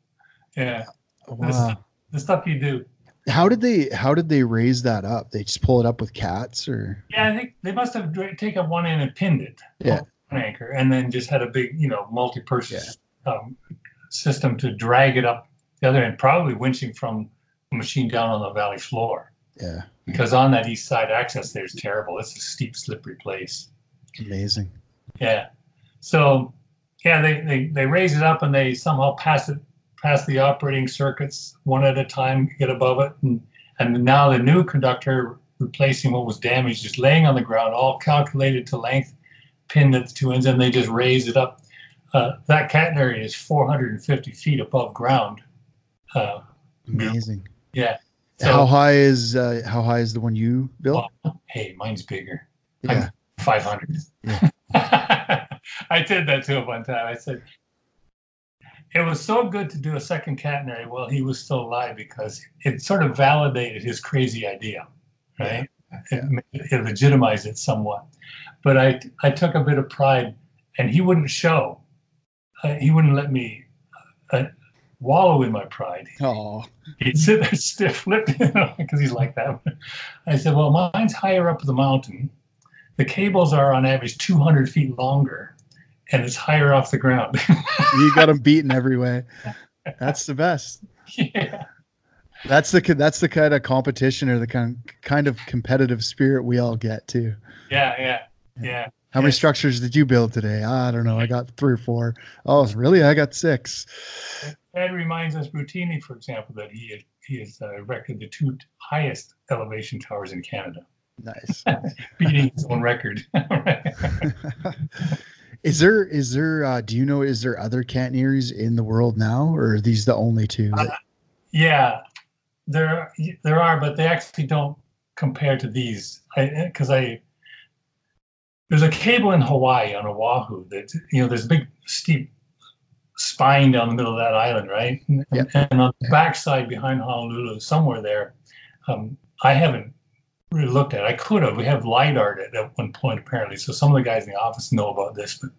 yeah.
Wow.
the stuff you do.
How did they how did they raise that up? They just pull it up with cats or
Yeah, I think they must have taken one end and pinned it.
Yeah.
An anchor and then just had a big, you know, multi-purchase yeah. um, system to drag it up the other end, probably winching from a machine down on the valley floor.
Yeah.
Because on that east side access there's terrible. It's a steep, slippery place.
Amazing.
Yeah. So yeah, they, they, they raise it up and they somehow pass it past the operating circuits one at a time, get above it, and and now the new conductor replacing what was damaged is laying on the ground, all calculated to length, pinned at the two ends, and they just raise it up. Uh, that catenary is 450 feet above ground. Uh,
Amazing.
yeah.
how high is uh, how high is the one you built?
Hey, mine's bigger.
yeah.
500.
Yeah. [LAUGHS]
I did that to him one time. I said, it was so good to do a second catenary while he was still alive because it sort of validated his crazy idea, right?
Yeah.
It, it legitimized it somewhat. But I, I took a bit of pride, and he wouldn't show. Uh, he wouldn't let me uh, wallow in my pride.
Oh,
He'd sit there [LAUGHS] stiff-lipped because he's like that. I said, "Well, mine's higher up the mountain. The cables are on average 200 feet longer, and it's higher off the ground."
you got them beaten every way. [LAUGHS] That's the best.
yeah,
That's the that's the kind of competition or the kind kind of competitive spirit we all get too.
yeah, yeah, yeah.
How many structures did you build today? I don't know. I got three or four. Oh, really? I got six.
Ed reminds us routinely, for example, that he had, he has uh, erected the two highest elevation towers in Canada,
Nice. [LAUGHS]
beating his own record. [LAUGHS]
is there is there uh, do you know is there other catenaries in the world now or are these the only two?
Uh, yeah, there there are, but they actually don't compare to these. Because I, there's a cable in Hawaii on Oahu that you know there's a big steep spine down the middle of that island, right? And,
Yep.
and on the backside behind Honolulu, somewhere there, um, I haven't really looked at. it. I could have. We have lidar at at one point apparently, so some of the guys in the office know about this. But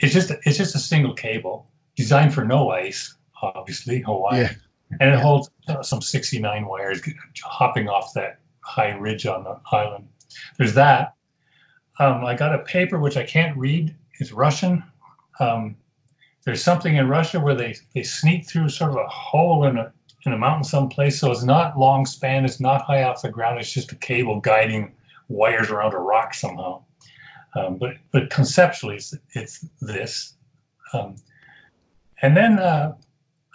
it's just it's just a single cable designed for no ice, obviously Hawaii,
Yeah.
and it holds uh, some 69 wires hopping off that high ridge on the island. There's that. Um, I got a paper which I can't read. It's Russian. Um, there's something in Russia where they, they sneak through sort of a hole in a in a mountain someplace. So it's not long span. It's not high off the ground. It's just a cable guiding wires around a rock somehow. Um, but but conceptually, it's, it's this. Um, and then uh,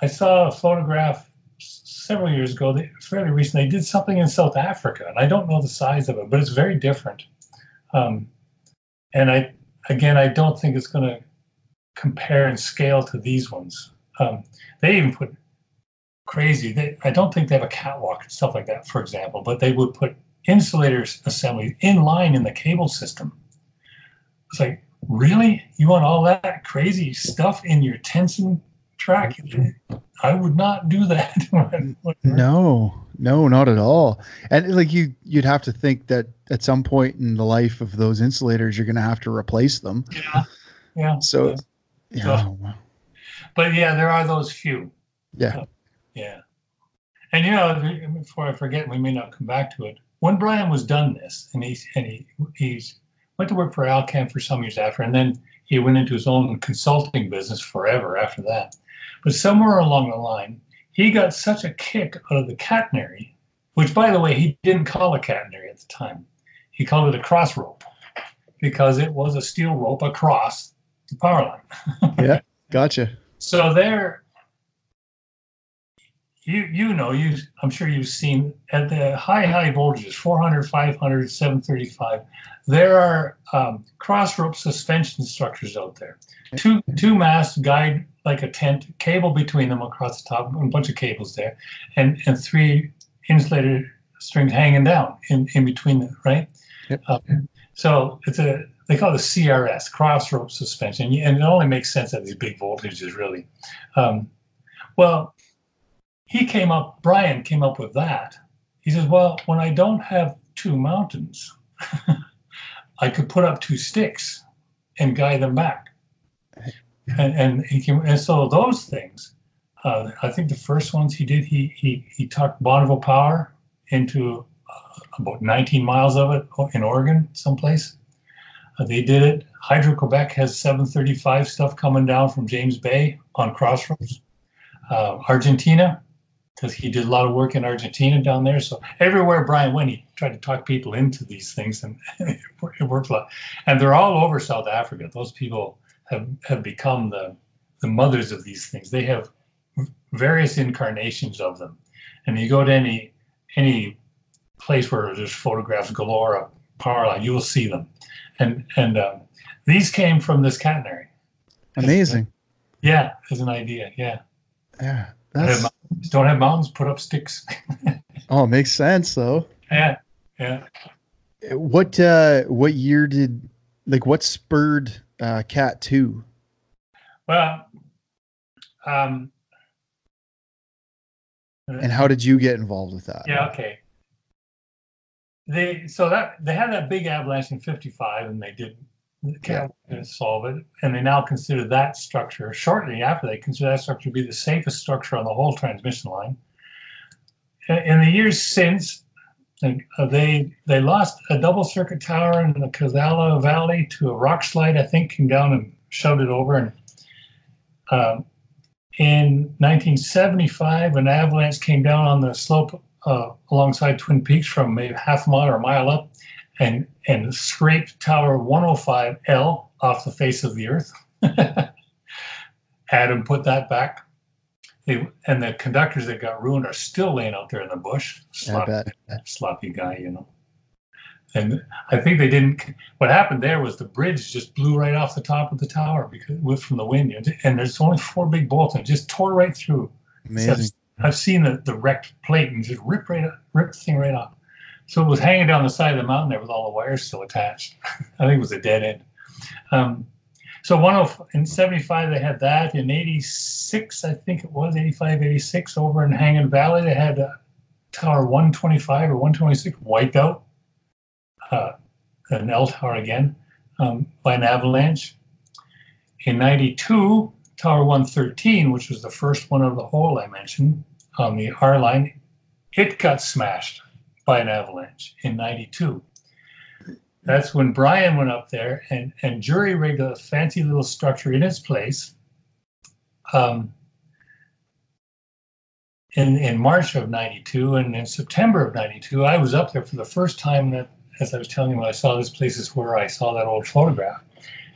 I saw a photograph several years ago, fairly recently, They did something in South Africa, and I don't know the size of it, but it's very different. Um, and I, again, I don't think it's going to compare and scale to these ones. Um, they even put crazy. They, I don't think they have a catwalk and stuff like that, for example, but they would put insulators assembly in line in the cable system. It's like, really? You want all that crazy stuff in your tensing track? I would not do that. [LAUGHS]
No, no, not at all. And like you, you'd have to think that at some point in the life of those insulators, you're going to have to replace them.
Yeah. Yeah.
So,
Yeah.
yeah,
But yeah, there are those few.
yeah,
Yeah. And you know, before I forget, we may not come back to it. When Brian was done this, and he's and he he's went to work for Alcan for some years after, and then he went into his own consulting business forever after that. But somewhere along the line, he got such a kick out of the catenary, which by the way, he didn't call a catenary at the time. He called it a cross rope because it was a steel rope across the power line. [LAUGHS]
Yeah, gotcha.
So there, you you know you I'm sure you've seen at the high high voltages 400, 500, 735. There are um, cross rope suspension structures out there. Two two mast guide like a tent, cable between them across the top, a bunch of cables there, and and three insulated strings hanging down in in between them, right?
Yep.
Um, so it's a they call it a CRS, cross rope suspension, and it only makes sense at these big voltages, really. Um, well, he came up, Brian came up with that. He says, Well, when I don't have two mountains, [LAUGHS] I could put up two sticks and guide them back. And, and he and so those things, uh, I think the first ones he did, he he he tucked Bonneville Power into uh, about 19 miles of it in Oregon, someplace. Uh, they did it. Hydro Quebec has 735 stuff coming down from James Bay on cross ropes. Uh, Argentina, because he did a lot of work in Argentina down there. So everywhere Brian went, he tried to talk people into these things, and [LAUGHS] it worked a lot. And they're all over South Africa. Those people have have become the the mothers of these things. They have various incarnations of them. And you go to any any place where there's photographs galore of power line, you will see them. And and um, these came from this catenary.
Amazing.
Yeah, as an idea. Yeah.
Yeah.
Don't have,
That's,
mountains, don't have mountains, put up sticks. [LAUGHS]
oh, it makes sense though.
yeah. Yeah.
What uh what year did like what spurred uh Cat 2?
Well, um,
And how did you get involved with that?
Yeah, okay. They so that they had that big avalanche in '55, and they did can't solve it, and they now consider that structure. Shortly after, they consider that structure to be the safest structure on the whole transmission line. In- In the years since, like, uh, they they lost a double circuit tower in the Kazala Valley to a rock slide. I think came down and shoved it over, and um, in 1975, an avalanche came down on the slope uh, alongside Twin Peaks from maybe half a mile or a mile up and, and scraped Tower 105L off the face of the earth. [LAUGHS] Adam put that back. They, and the conductors that got ruined are still laying out there in the bush. Sloppy, sloppy guy, you know. And I think they didn't. What happened there was the bridge just blew right off the top of the tower because with from the wind. And there's only four big bolts, and it just tore right through.
Amazing.
I've seen the, the wrecked plate and just rip right rip the thing right off. So it was hanging down the side of the mountain there with all the wires still attached. [LAUGHS] I think it was a dead end. Um, so one in 75 they had that. In 86, I think it was 85, 86 over in Hanging Valley, they had uh, Tower 125 or 126 wiped out. Uh, an L tower again um, by an avalanche. In 92, Tower 113, which was the first one of the whole I mentioned on the R line, it got smashed by an avalanche in 92. That's when Brian went up there and, and jury rigged a fancy little structure in its place. Um, in, in March of 92 and in September of 92, I was up there for the first time that, as I was telling you, when I saw this place is where I saw that old photograph.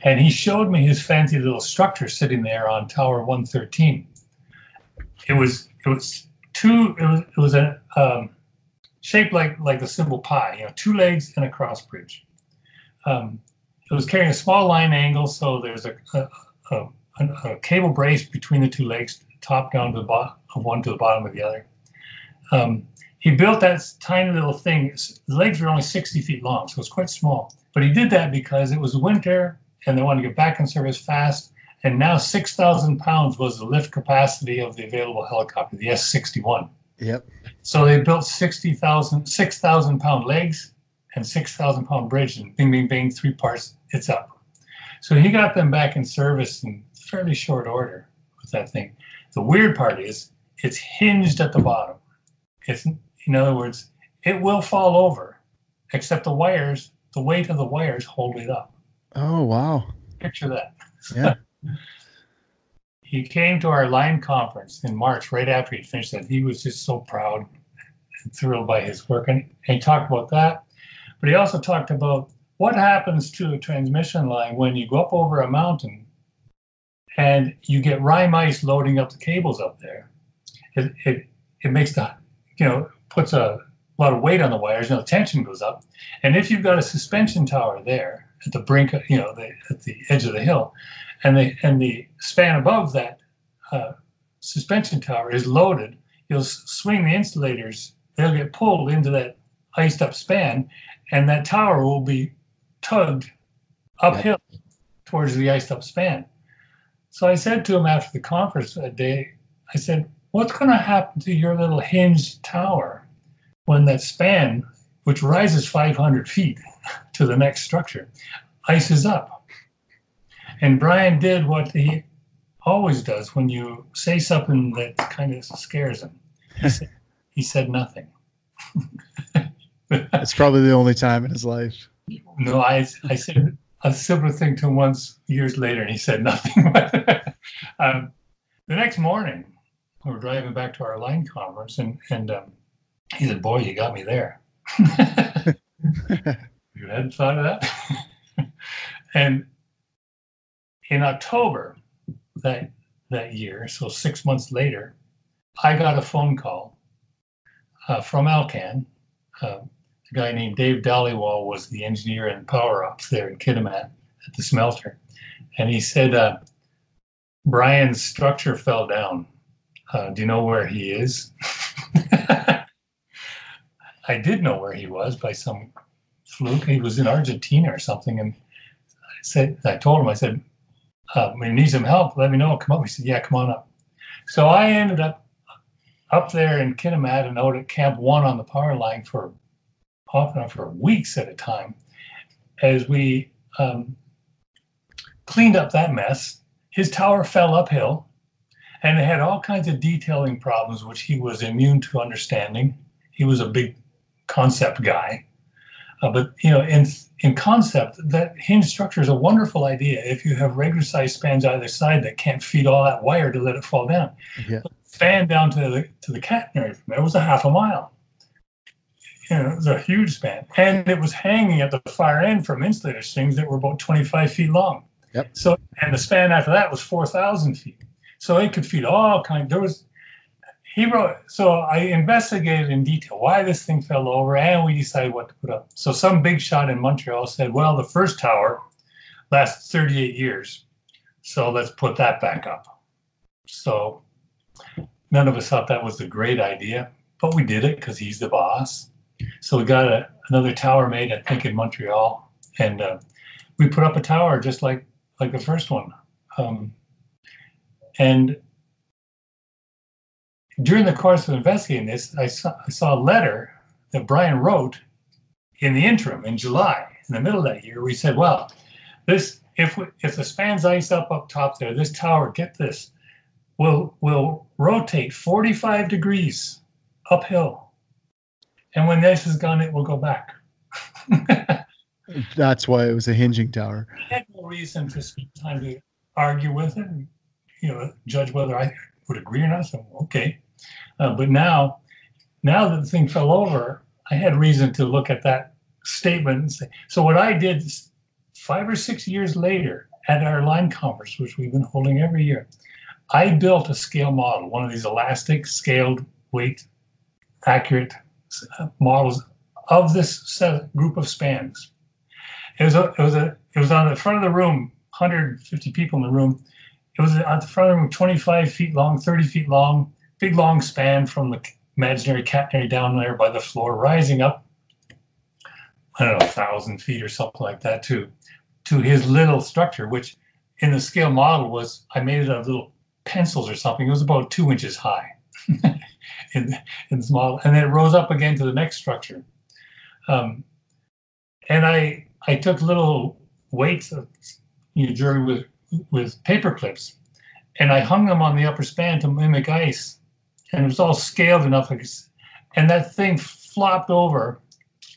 And he showed me his fancy little structure sitting there on Tower 113. It was it was two it was it was a um, shaped like like the symbol pi, you know, two legs and a cross bridge. Um, it was carrying a small line angle, so there's a, a, a, a cable brace between the two legs, top down to the bottom of one to the bottom of the other. Um, he built that tiny little thing. The legs were only 60 feet long, so it's quite small. But he did that because it was winter and they wanted to get back in service fast. And now 6,000 pounds was the lift capacity of the available helicopter, the S 61.
Yep.
So they built 60,000, 6,000 pound legs and 6,000 pound bridge, and bing, bing, bing, three parts, it's up. So he got them back in service in fairly short order with that thing. The weird part is it's hinged at the bottom. It's, in other words, it will fall over, except the wires, the weight of the wires hold it up.
Oh wow.
Picture that.
Yeah. [LAUGHS] [LAUGHS]
he came to our line conference in March, right after he finished that. He was just so proud and thrilled by his work. And, and he talked about that. But he also talked about what happens to a transmission line when you go up over a mountain and you get rime ice loading up the cables up there. It, it, it makes the, you know, puts a lot of weight on the wires, you the tension goes up. And if you've got a suspension tower there at the brink, of, you know, the, at the edge of the hill, and the and the span above that uh, suspension tower is loaded, you'll swing the insulators. They'll get pulled into that iced up span, and that tower will be tugged uphill towards the iced up span. So I said to him after the conference that day, I said, "What's going to happen to your little hinged tower when that span, which rises 500 feet [LAUGHS] to the next structure, ices up?" And Brian did what he always does when you say something that kind of scares him. He [LAUGHS] said, he said nothing. [LAUGHS]
It's probably the only time in his life. [LAUGHS]
No, I, I said a similar thing to him once years later, and he said nothing. [LAUGHS] um, the next morning, we were driving back to our line conference, and, and um, he said, Boy, you got me there. [LAUGHS] you hadn't thought of that? and in October that that year, so six months later, I got a phone call uh, from Alcan. Uh, a guy named Dave Dhaliwal was the engineer in power ops there in Kitimat at the smelter. And he said, uh, Brian's structure fell down. Uh, do you know where he is? [LAUGHS] I did know where he was by some fluke. He was in Argentina or something. And I said, I told him, I said, uh, you need some help, let me know. Come up. He said, yeah, come on up. So I ended up up there in Kitimat and out at Camp One on the power line for off and on for weeks at a time as we um, cleaned up that mess. His tower fell uphill and it had all kinds of detailing problems, which he was immune to understanding. He was a big concept guy. Uh, but you know, in in concept, that hinge structure is a wonderful idea if you have regular sized spans either side that can't feed all that wire to let it fall down.
Yeah.
Span down to the to the catenary from there was a half a mile. You know, it was a huge span, and it was hanging at the far end from insulator strings that were about 25 feet long.
Yep.
So, and the span after that was 4,000 feet. So it could feed all kinds. There was he wrote so i investigated in detail why this thing fell over and we decided what to put up so some big shot in montreal said well the first tower lasts 38 years so let's put that back up so none of us thought that was a great idea but we did it because he's the boss so we got a, another tower made i think in montreal. And uh, we put up a tower just like like the first one. Um, and during the course of investigating this, I saw, I saw a letter that Brian wrote in the interim in July, in the middle of that year. We said, well, this if we, if the spans ice up up top there, this tower, get this, will will rotate 45 degrees uphill, and when this is gone, it will go back. [LAUGHS]
That's why it was a hinging tower.
I had no reason to spend time to argue with it, and, you know, judge whether I would agree or not. So okay, uh, but now, now that the thing fell over, I had reason to look at that statement and say, so what I did five or six years later at our line conference, which we've been holding every year, I built a scale model, one of these elastic scaled weight accurate models of this set, group of spans. It was a, it was a, it was on the front of the room, 150 people in the room. It was at the front of the room, 25 feet long, 30 feet long, big long span from the imaginary catenary down there by the floor, rising up, I don't know, a thousand feet or something like that to, to his little structure, which in the scale model was, I made it out of little pencils or something. It was about two inches high [LAUGHS] in, in this model. And then it rose up again to the next structure. Um, and I, I took little weights of you know, jury with, with paper clips and I hung them on the upper span to mimic ice and it was all scaled enough. And that thing flopped over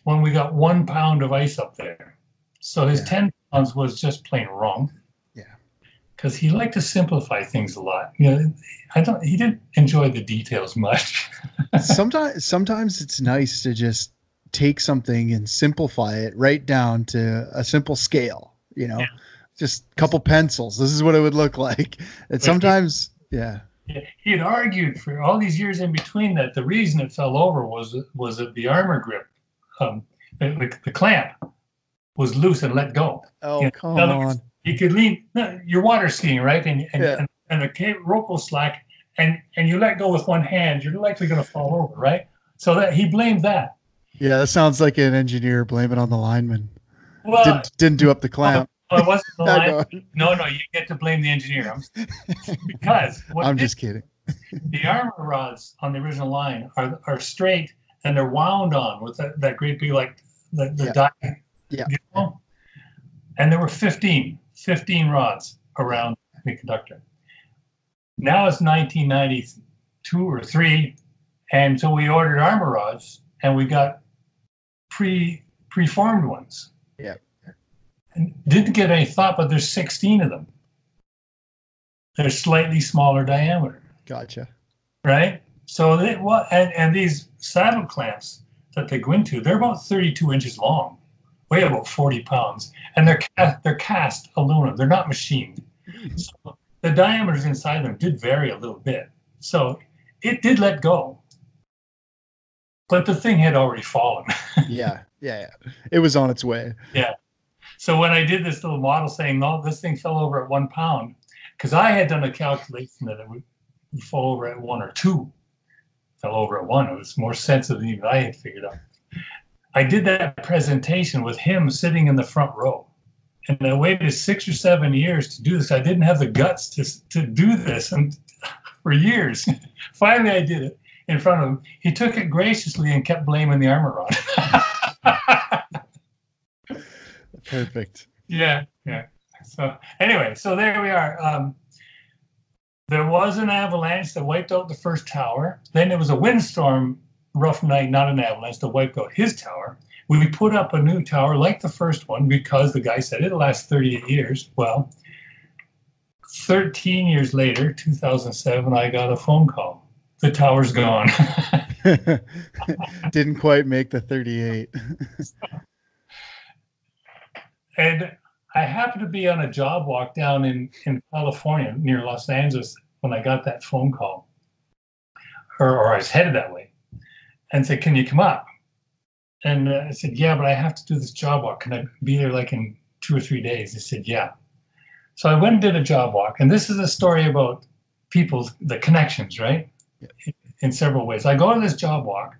when we got one pound of ice up there. So his yeah. 10 pounds was just plain wrong. Because he liked to simplify things a lot. You know, I don't he didn't enjoy the details much. [LAUGHS]
sometimes sometimes it's nice to just take something and simplify it right down to a simple scale, you know. Yeah. Just a couple pencils. This is what it would look like. And sometimes, yeah
he had argued for all these years in between that the reason it fell over was was that the armor grip, um, the, the, clamp, was loose and let go.
Oh you know, come on!
You could lean. No, you're water skiing, right? And and, yeah. and, and the rope will slack, and and you let go with one hand, you're likely going to fall over, right? So that he blamed that.
Yeah, that sounds like an engineer blaming on the lineman. Well, didn't, didn't do up the clamp.
Oh, it wasn't the [LAUGHS] line. no, no, you get to blame the engineer because
I'm just [LAUGHS] kidding. [LAUGHS]
the armor rods on the original line are are straight and they're wound on with that, that great big like the, the yeah. die.
Yeah. You know?
And there were 15, 15 rods around the conductor. Now it's 1992 or three, and so we ordered armor rods and we got pre preformed ones.
Yeah
and didn't get any thought, but there's 16 of them. They're slightly smaller diameter.
Gotcha.
Right? So they what and, and these saddle clamps that they go into, they're about 32 inches long, weigh about 40 pounds, and they're cast, they're cast aluminum. They're not machined. Hmm. So the diameters inside them did vary a little bit. So it did let go. But the thing had already fallen. [LAUGHS]
yeah, yeah, yeah. It was on its way.
Yeah. So when I did this little model saying, no, this thing fell over at one pound, because I had done a calculation that it would fall over at one or two, fell over at one. It was more sensitive than even I had figured out. I did that presentation with him sitting in the front row. And I waited six or seven years to do this. I didn't have the guts to, to do this and [LAUGHS] for years. [LAUGHS] Finally, I did it in front of him. He took it graciously and kept blaming the armor
on. [LAUGHS] Perfect.
Yeah, yeah. So anyway, so there we are. Um, there was an avalanche that wiped out the first tower. Then there was a windstorm, rough night, not an avalanche, that wiped out his tower. We put up a new tower like the first one because the guy said it'll last 38 years. Well, 13 years later, 2007, I got a phone call. The tower's gone. [LAUGHS]
Didn't quite make the 38. [LAUGHS]
and I happened to be on a job walk down in, in California near Los Angeles when I got that phone call, or, or I was headed that way, and said, Can you come up? And uh, I said, Yeah, but I have to do this job walk. Can I be there like in two or three days? They said, Yeah. So I went and did a job walk. And this is a story about people's, the connections, right? Yeah. In several ways. I go to this job walk,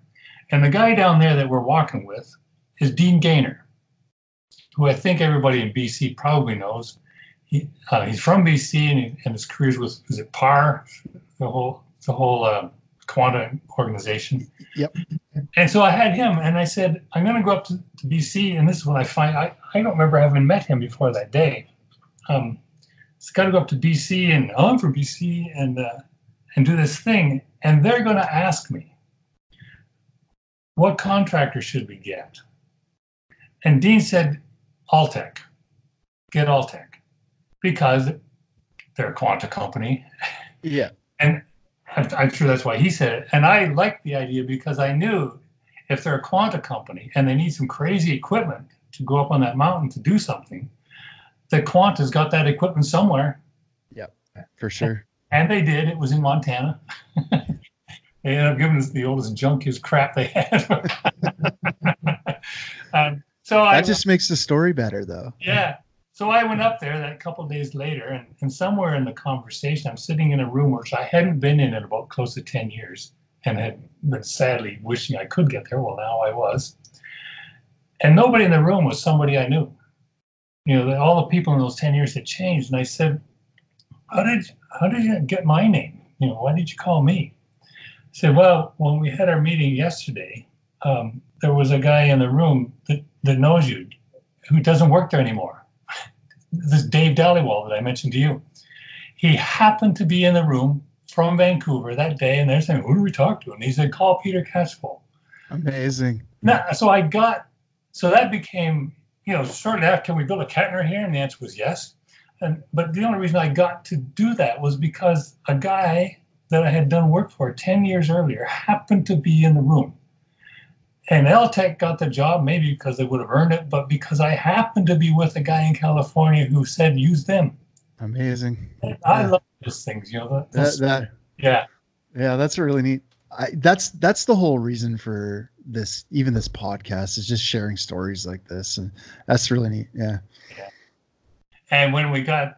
and the guy down there that we're walking with is Dean Gaynor, who I think everybody in BC probably knows. He, uh, he's from BC, and, he, and his career was was it PAR, the whole the whole uh, Quanta organization.
Yep.
And so I had him, and I said, I'm going to go up to, to, BC, and this is when I find I, I don't remember having met him before that day. Um, it's got to go up to BC, and oh, I'm from BC, and uh, and do this thing, and they're going to ask me, what contractor should we get? And Dean said, Allteck. Get Allteck because they're a quanta company.
Yeah.
And I'm, sure that's why he said it. And I liked the idea because I knew if they're a quanta company and they need some crazy equipment to go up on that mountain to do something, the Quanta's got that equipment somewhere.
Yep, for sure.
And they did. It was in Montana. [LAUGHS] they ended up giving us the oldest junkiest crap they had. [LAUGHS]
um, so that I, just makes the story better, though.
Yeah. So I went up there that couple days later, and, and somewhere in the conversation, I'm sitting in a room which I hadn't been in in about close to 10 years and had been sadly wishing I could get there. Well, now I was. And nobody in the room was somebody I knew. You know, all the people in those 10 years had changed. And I said, How did how did you get my name? You know, why did you call me? I said, Well, when we had our meeting yesterday, um, there was a guy in the room that, that knows you who doesn't work there anymore this Dave Dhaliwal that I mentioned to you. He happened to be in the room from Vancouver that day, and they're saying, "Who do we talk to?" And he said, "Call Peter Catchpole."
Amazing.
Now, so I got, so that became, you know, shortly after, can we build a catenary here? And the answer was yes. And but the only reason I got to do that was because a guy that I had done work for 10 years earlier happened to be in the room. And Allteck got the job maybe because they would have earned it, but because I happened to be with a guy in California who said use them.
Amazing.
I love those things, you know.
That, that,
yeah.
Yeah, that's really neat. I, that's that's the whole reason for this even this podcast is just sharing stories like this and that's really neat yeah yeah
and when we got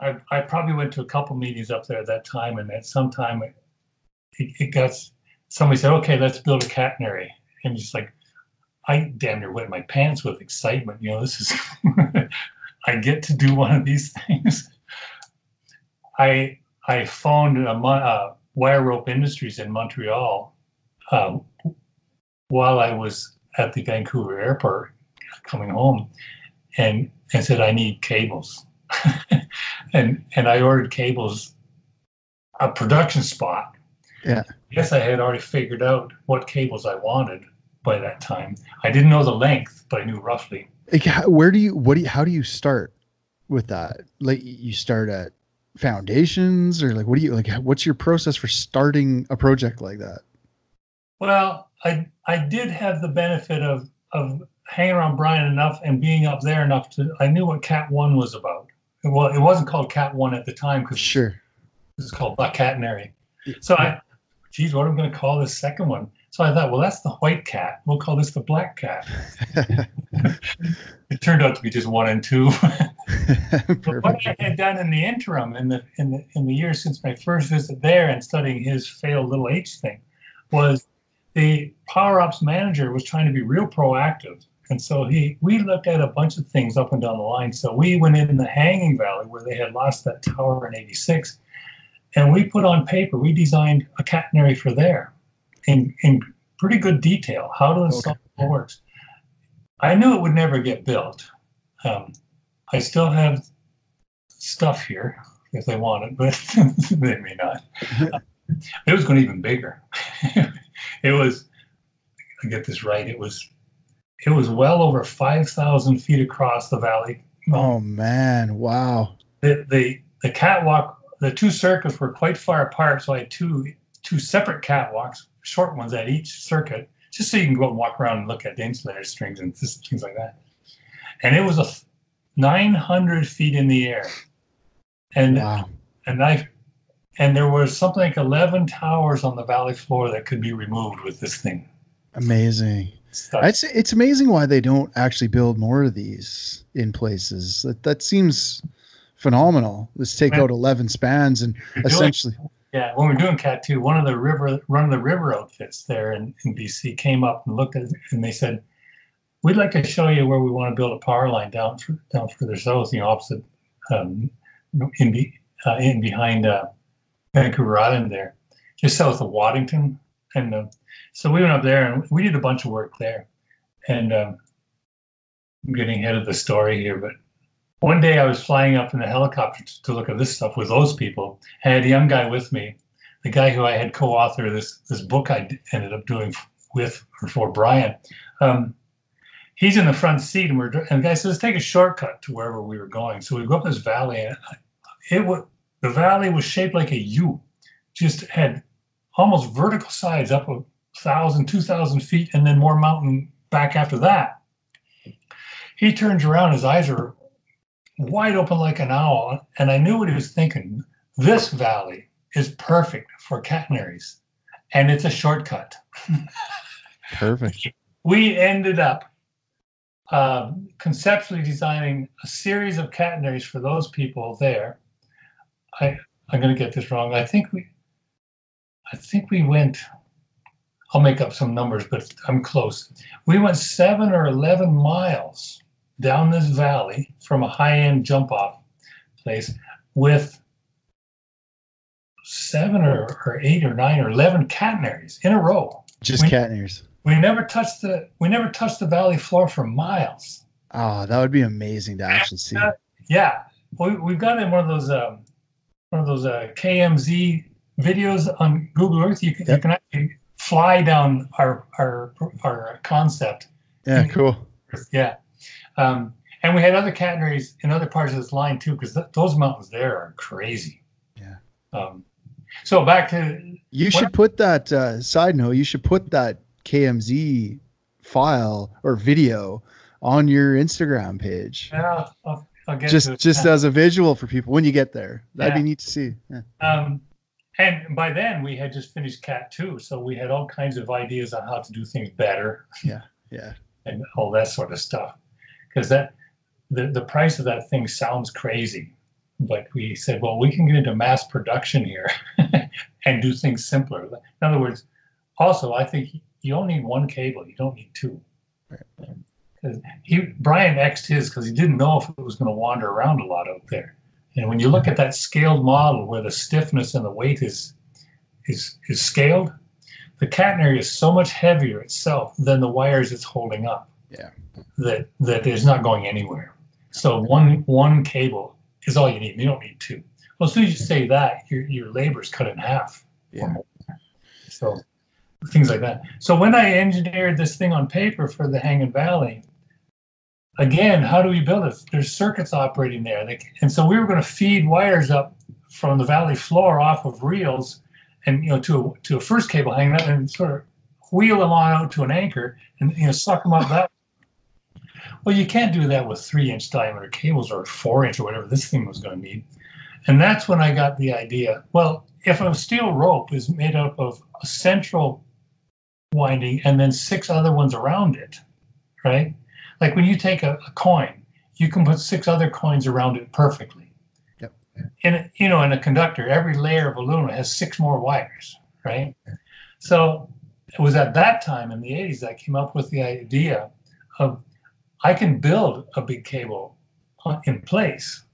i, I probably went to a couple meetings up there at that time and at some time it, it, it got somebody said, okay, let's build a catenary. And just like, I damn near wet my pants with excitement. You know, this is, [LAUGHS] I get to do one of these things. I I phoned a, uh, Wire Rope Industries in Montreal um, while I was at the Vancouver airport coming home, and and said I need cables, [LAUGHS] and and I ordered cables, a production spot
yeah.
Yes, I had already figured out what cables I wanted by that time. I didn't know the length, but I knew roughly.
Like, where do you, what do you, how do you start with that? Like, you start at foundations or like, what do you, like, what's your process for starting a project like that?
Well, I, I did have the benefit of, of hanging around Brian enough and being up there enough to, I knew what Cat 1 was about. well, it wasn't called Cat One at the time because
Sure.
it's called Black Catenary. So I, geez, what am I going to call this second one? So I thought, well, that's the white cat. We'll call this the black cat. [LAUGHS] It turned out to be just one and two. [LAUGHS] [LAUGHS] But what I had done in the interim, in the in the in the years since my first visit there and studying his failed little H thing, was the power ops manager was trying to be real proactive, and so he we looked at a bunch of things up and down the line. So we went in the Hanging Valley where they had lost that tower in '86, and we put on paper. We designed a catenary for there, in in pretty good detail. How to install
Okay.
it works. I knew it would never get built. Um, I still have stuff here if they want it, but [LAUGHS] they may not. it was going even bigger. [LAUGHS] it was, I get this right. It was, it was well over five thousand feet across the valley.
oh man, wow.
The the the catwalk, the two circuits were quite far apart, so I had two two separate catwalks, short ones at each circuit, just so you can go and walk around and look at the insulator strings and things like that. And it was a 900 feet in the air, and
Wow.
and I and there was something like 11 towers on the valley floor that could be removed with this thing.
Amazing. I'd say it's amazing why they don't actually build more of these in places. That that seems phenomenal. Let's take
Yeah.
out eleven spans and
You're doing-
essentially
Yeah, when we we're doing Cat 2, one of the river run of the river outfits there in, in BC came up and looked at it and they said, We'd like to show you where we want to build a power line down fur- down further south, you know, opposite um, in be, uh, in behind uh, Vancouver Island there, just south of Waddington. And uh, so we went up there and we did a bunch of work there. And um, I'm getting ahead of the story here, but one day I was flying up in the helicopter to, to look at this stuff with those people. I had a young guy with me, the guy who I had co-authored this this book I ended up doing with or for Brian. Um, he's in the front seat, and we're and the guy says, "Let's take a shortcut to wherever we were going." So we go up this valley, and it was the valley was shaped like a U, just had almost vertical sides up a thousand, two thousand feet, and then more mountain back after that. He turns around, his eyes are wide open like an owl, and I knew what he was thinking. This valley is perfect for catenaries, and it's a shortcut.
perfect. [LAUGHS]
We ended up um, conceptually designing a series of catenaries for those people there. I I'm going to get this wrong. I think we I think we went. I'll make up some numbers, but I'm close. We went seven or eleven miles down this valley from a high-end jump-off place with seven or, or eight or nine or eleven catenaries in a row.
Just
We-
cat ears.
We never touched the we never touched the valley floor for miles.
Oh, that would be amazing to actually see.
Yeah, we we've got in one of those um, one of those uh, KMZ videos on Google Earth. You can you can actually fly down our our our concept.
Yeah, cool.
Yeah, um, and we had other catenaries in other parts of this line too, because th- those mountains there are crazy.
Yeah.
Um, so back to
You
What-
should put that uh, side note. You should put that KMZ file or video on your Instagram page.
yeah, I'll, I'll get
Just just as a visual for people when you get there. That'd
Yeah.
be neat to see. Yeah.
Um, and by then we had just finished Cat 2, so we had all kinds of ideas on how to do things better
Yeah, Yeah. [LAUGHS]
and all that sort of stuff. Because that the, the price of that thing sounds crazy. But we said, well, we can get into mass production here [LAUGHS] and do things simpler. In other words, also, I think you only need one cable, you don't need two.
Right.
He Brian X'd his because he didn't know if it was going to wander around a lot out there. And when you look at that scaled model where the stiffness and the weight is is is scaled, the catenary is so much heavier itself than the wires it's holding up.
Yeah.
That that is not going anywhere. So one one cable is all you need. You don't need two. Well, as soon as you say that, your your labor is cut in half.
Yeah.
So things like that. So when I engineered this thing on paper for the Hanging Valley, again, how do we build it? There's circuits operating there, They- and so we were going to feed wires up from the valley floor off of reels, and you know to a, to a first cable hanging up, and sort of wheel them on out to an anchor, and you know suck them up that. Well, you can't do that with three inch diameter cables or four inch or whatever this thing was going to need. And that's when I got the idea. Well, if a steel rope is made up of a central winding and then six other ones around it, right? Like when you take a, a coin, you can put six other coins around it perfectly.
Yep.
And you know, in a conductor, every layer of aluminum has six more wires, right? So it was at that time in the 80s that I came up with the idea of I can build a big cable in place,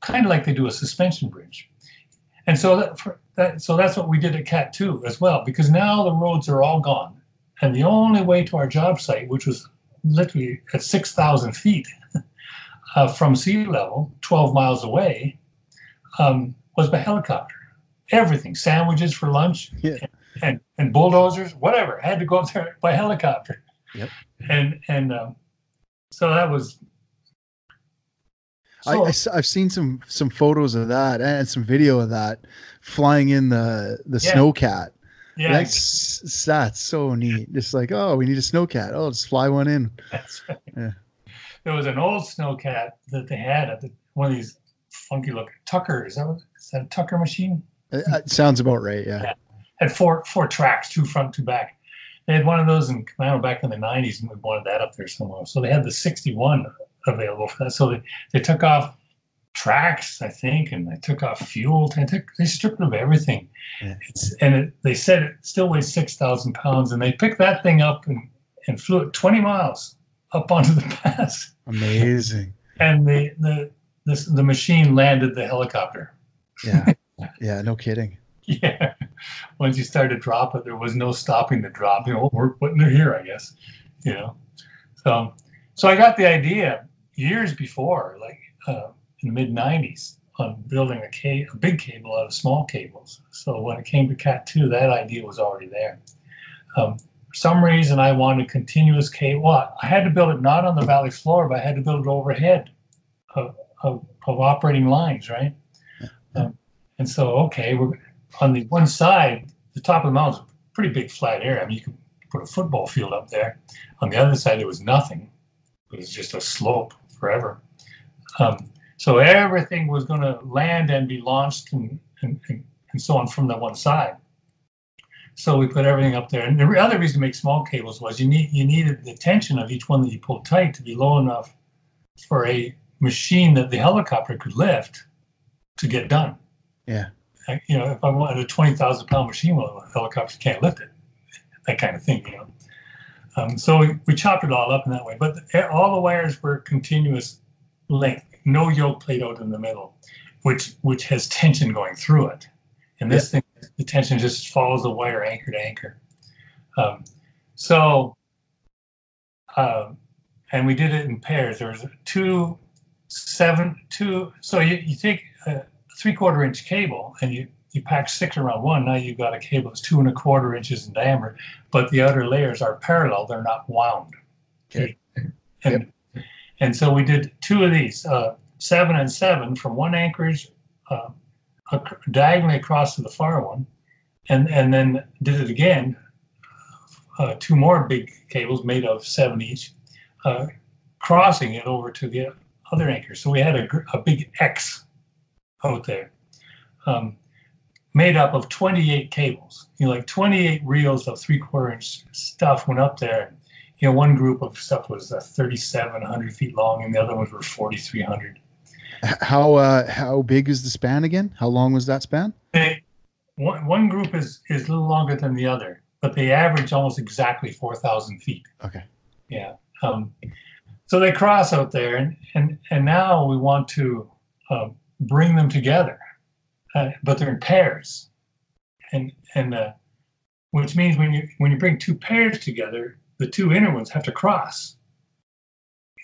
kind of like they do a suspension bridge. And so that, for that so that's what we did at Cat 2 as well, because now the roads are all gone. And the only way to our job site, which was literally at 6,000 feet [LAUGHS] uh, from sea level, 12 miles away, um, was by helicopter. Everything, sandwiches for lunch,
Yeah.
and, and, and bulldozers, whatever, I had to go up there by helicopter.
Yep.
And and um, so that was.
I,
so-
I, have seen some some photos of that and some video of that flying in the the
Yeah.
snowcat.
yeah,
That's that's so neat. Just like, oh, we need a snowcat. Oh, just fly one in. [LAUGHS]
That's right.
Yeah.
There was an old snowcat that they had at the, one of these funky looking Tucker. Is that what, is that a Tucker machine?
It, it sounds about right. Yeah.
Yeah. Had four four tracks, two front, two back. They had one of those in Kemano back in the '90s, and we wanted that up there somewhere. So they had the '61 available for that. So they, they took off tracks, I think, and they took off fuel. They took they stripped it of everything.
Yeah.
It's, and it, they said it still weighs six thousand pounds, and they picked that thing up and, and flew it 20 miles up onto the [LAUGHS] pass,
Amazing.
and the the this, the machine landed the helicopter.
Yeah. Yeah. No kidding.
Yeah. Once you started to drop it, there was no stopping the drop. You know, we're putting it here, I guess. You know. So so I got the idea years before, like uh, in the mid nineties, on building a, ca- a big cable out of small cables. So when it came to Cat 2, that idea was already there. Um, for some reason I wanted continuous cable. Well, I had to build it not on the valley floor, but I had to build it overhead of, of, of operating lines, right? Um, and so, okay, we're on the one side, the top of the mountain is a pretty big flat area. I mean, you could put a football field up there. On the other side, there was nothing. It was just a slope forever. Um, so everything was going to land and be launched and, and, and, and so on from the one side. So we put everything up there. And the other reason to make small cables was you need you needed the tension of each one that you pulled tight to be low enough for a machine that the helicopter could lift to get done.
Yeah.
You know, if I wanted a twenty thousand pound machine, well, a helicopter can't lift it. That kind of thing, you know. Um, so we, we chopped it all up in that way, but the, all the wires were continuous length, no yoke plate out in the middle, which which has tension going through it. And this thing, the tension just follows the wire anchor to anchor. Um, so, um, and we did it in pairs. There was two, seven, two. So you, you take a three quarter inch cable and you you pack six around one. Now you've got a cable that's two and a quarter inches in diameter, but the outer layers are parallel. They're not wound.
Okay.
And and so we did two of these, uh, seven and seven, from one anchorage uh, diagonally across to the far one, and and then did it again. Uh, two more big cables made of seven each, uh, crossing it over to the other anchor. So we had a, gr- a big X out there, um, made up of 28 cables. You know, like 28 reels of three quarter inch stuff went up there. You know, one group of stuff was uh, 3,700 feet long, and the other ones were 4,300.
How uh how big is the span again? How long was that span?
They, one, one group is, is a little longer than the other, but they average almost exactly 4,000 feet.
Okay.
Yeah. Um, so they cross out there, and, and, and now we want to um, bring them together, uh, but they're in pairs, and and uh, which means when you when you bring two pairs together, the two inner ones have to cross,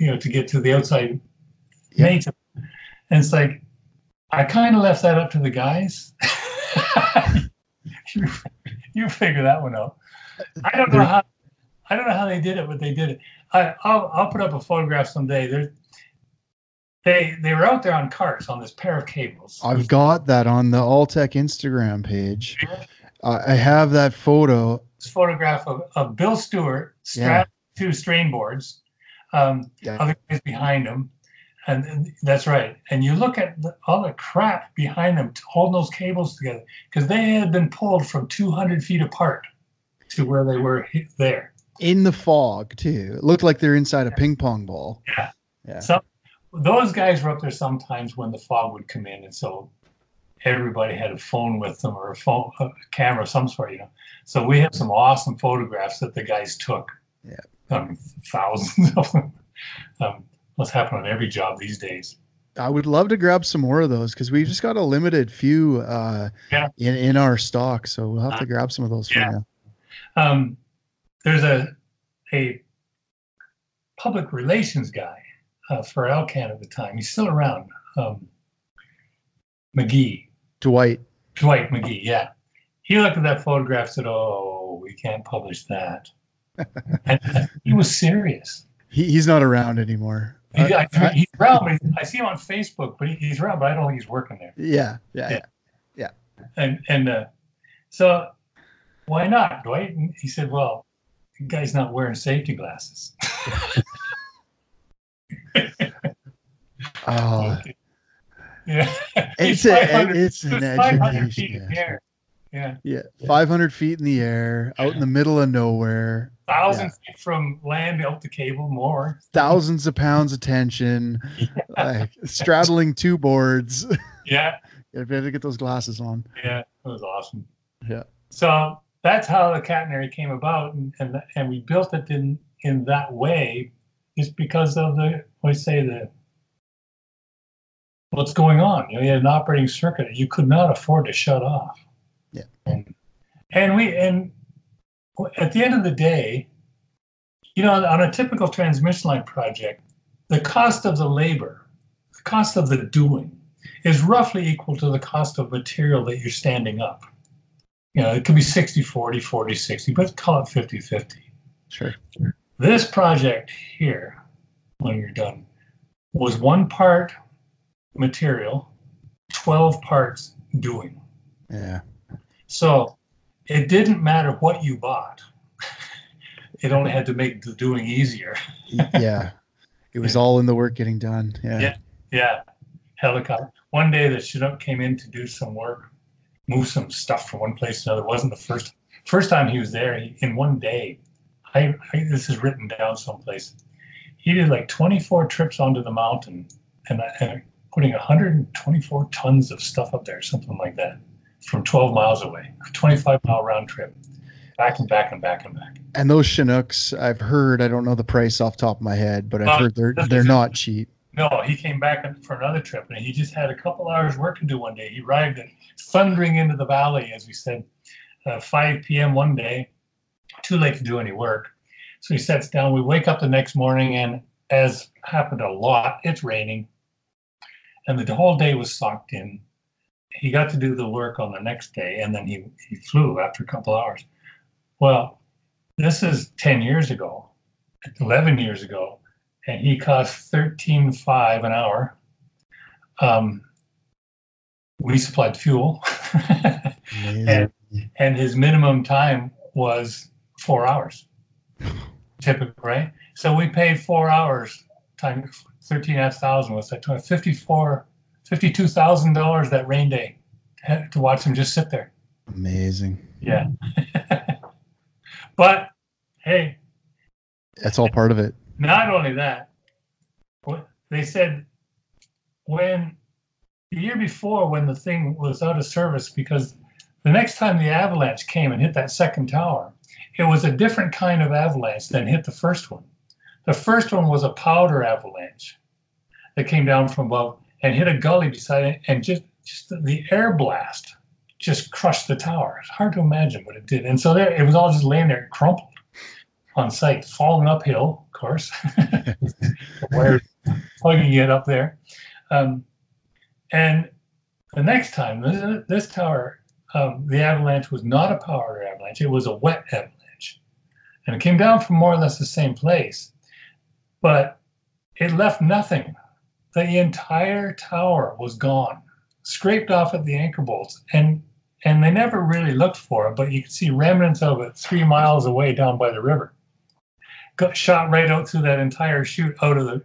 you know, to get to the outside
Yeah.
mates. And it's like I kind of left that up to the guys. [LAUGHS] you, you figure that one out. I don't know how I don't know how they did it, but they did it. I, I'll I'll put up a photograph someday. There, they they were out there on carts on this pair of cables.
I've got that on the Allteck Instagram page. Uh, I have that photo.
This photograph of, of Bill Stewart strapped to strain boards, Um,
Yeah.
Other guys behind him, and, and that's right. And you look at the, all the crap behind them holding those cables together because they had been pulled from 200 feet apart to where they were there.
In the fog too. It looked like they're inside a ping pong ball.
Yeah.
Yeah.
Some those guys were up there sometimes when the fog would come in, and so everybody had a phone with them or a phone, a camera of some sort, you know. So we have some awesome photographs that the guys took.
Yeah.
um, thousands of them. Um, what's happening on every job these days?
I would love to grab some more of those because we've just got a limited few uh,
Yeah.
in, in our stock. So we'll have to grab some of those for
Yeah.
you.
Um, there's a a public relations guy uh, for Alcan at the time. He's still around. Um, McGee,
Dwight.
Dwight McGee. Yeah, he looked at that photograph. Said, "Oh, we can't publish that." [LAUGHS] and uh, he was serious.
He, he's not around anymore.
He,
Uh,
I, he's around. I see him on Facebook, but he, he's around. But I don't think he's working there.
yeah, yeah,
Yeah.
yeah.
And and uh, so, why not, Dwight? And he said, "Well, the guy's not wearing safety glasses." [LAUGHS]
Oh,
Yeah. [LAUGHS]
it's a, it's an
he's 500
education.
in. Yeah.
Yeah, 500 feet in the air, out in the middle of nowhere,
Thousand feet from land out the cable, more.
thousands of pounds of tension, [LAUGHS] like straddling two boards. [LAUGHS]
Yeah.
you better get those glasses on.
Yeah. It was awesome.
Yeah.
So that's how the catenary came about. And, and, and we built it in, in that way just because of the, I say the, what's going on. You know, you had an operating circuit you could not afford to shut off.
Yeah.
And, and we, and at the end of the day, you know, on a typical transmission line project, the cost of the labor, the cost of the doing is roughly equal to the cost of material that you're standing up. You know, it could be 60 40, 40 60, but call it 50 50.
Sure.
This project here, when you're done, was one part material, 12 parts doing.
Yeah.
So it didn't matter what you bought. [LAUGHS] It only had to make the doing easier.
Yeah. It was [LAUGHS] all in the work getting done. Yeah.
Yeah. Yeah. Helicopter. One day the Chinook came in to do some work, move some stuff from one place to another. It wasn't the first first time he was there. He, in one day, I, I this is written down someplace. He did like 24 trips onto the mountain and, and putting 124 tons of stuff up there, something like that, from 12 miles away. 25 mile round trip, back and back and back and back.
And those Chinooks, I've heard, I don't know the price off the top of my head, but I've
Well,
heard they're they're not cheap.
No, he came back for another trip, and he just had a couple hours work to do one day. He arrived at thundering into the valley, as we said, uh, 5 p.m. one day. Too late to do any work, so he sets down. We wake up the next morning, and as happened a lot, it's raining, and the whole day was socked in. He got to do the work on the next day, and then he he flew after a couple hours. Well, this is 10 years ago, 11 years ago and he cost thirteen five an hour. Um, we supplied fuel, [LAUGHS] and and his minimum time was four hours, typically, right? So we paid four hours times thirteen half thousand. What's that? Fifty-four, fifty-two thousand dollars that rain day to watch him just sit there.
Amazing.
Yeah, [LAUGHS] but hey,
That's all part of it.
Not only that, they said when the year before, when the thing was out of service, because the next time the avalanche came and hit that second tower, it was a different kind of avalanche than hit the first one. The first one was a powder avalanche that came down from above and hit a gully beside it, and just, just the air blast just crushed the tower. It's hard to imagine what it did. And so there, it was all just laying there crumpled on site, falling uphill, of course. [LAUGHS] the wire plugging it up there. Um, and the next time, this, this tower, um, the avalanche was not a powder avalanche, it was a wet avalanche. And it came down from more or less the same place, but it left nothing. The entire tower was gone, scraped off at the anchor bolts. And and they never really looked for it, but you could see remnants of it three miles away down by the river. got shot right out through that entire chute out of the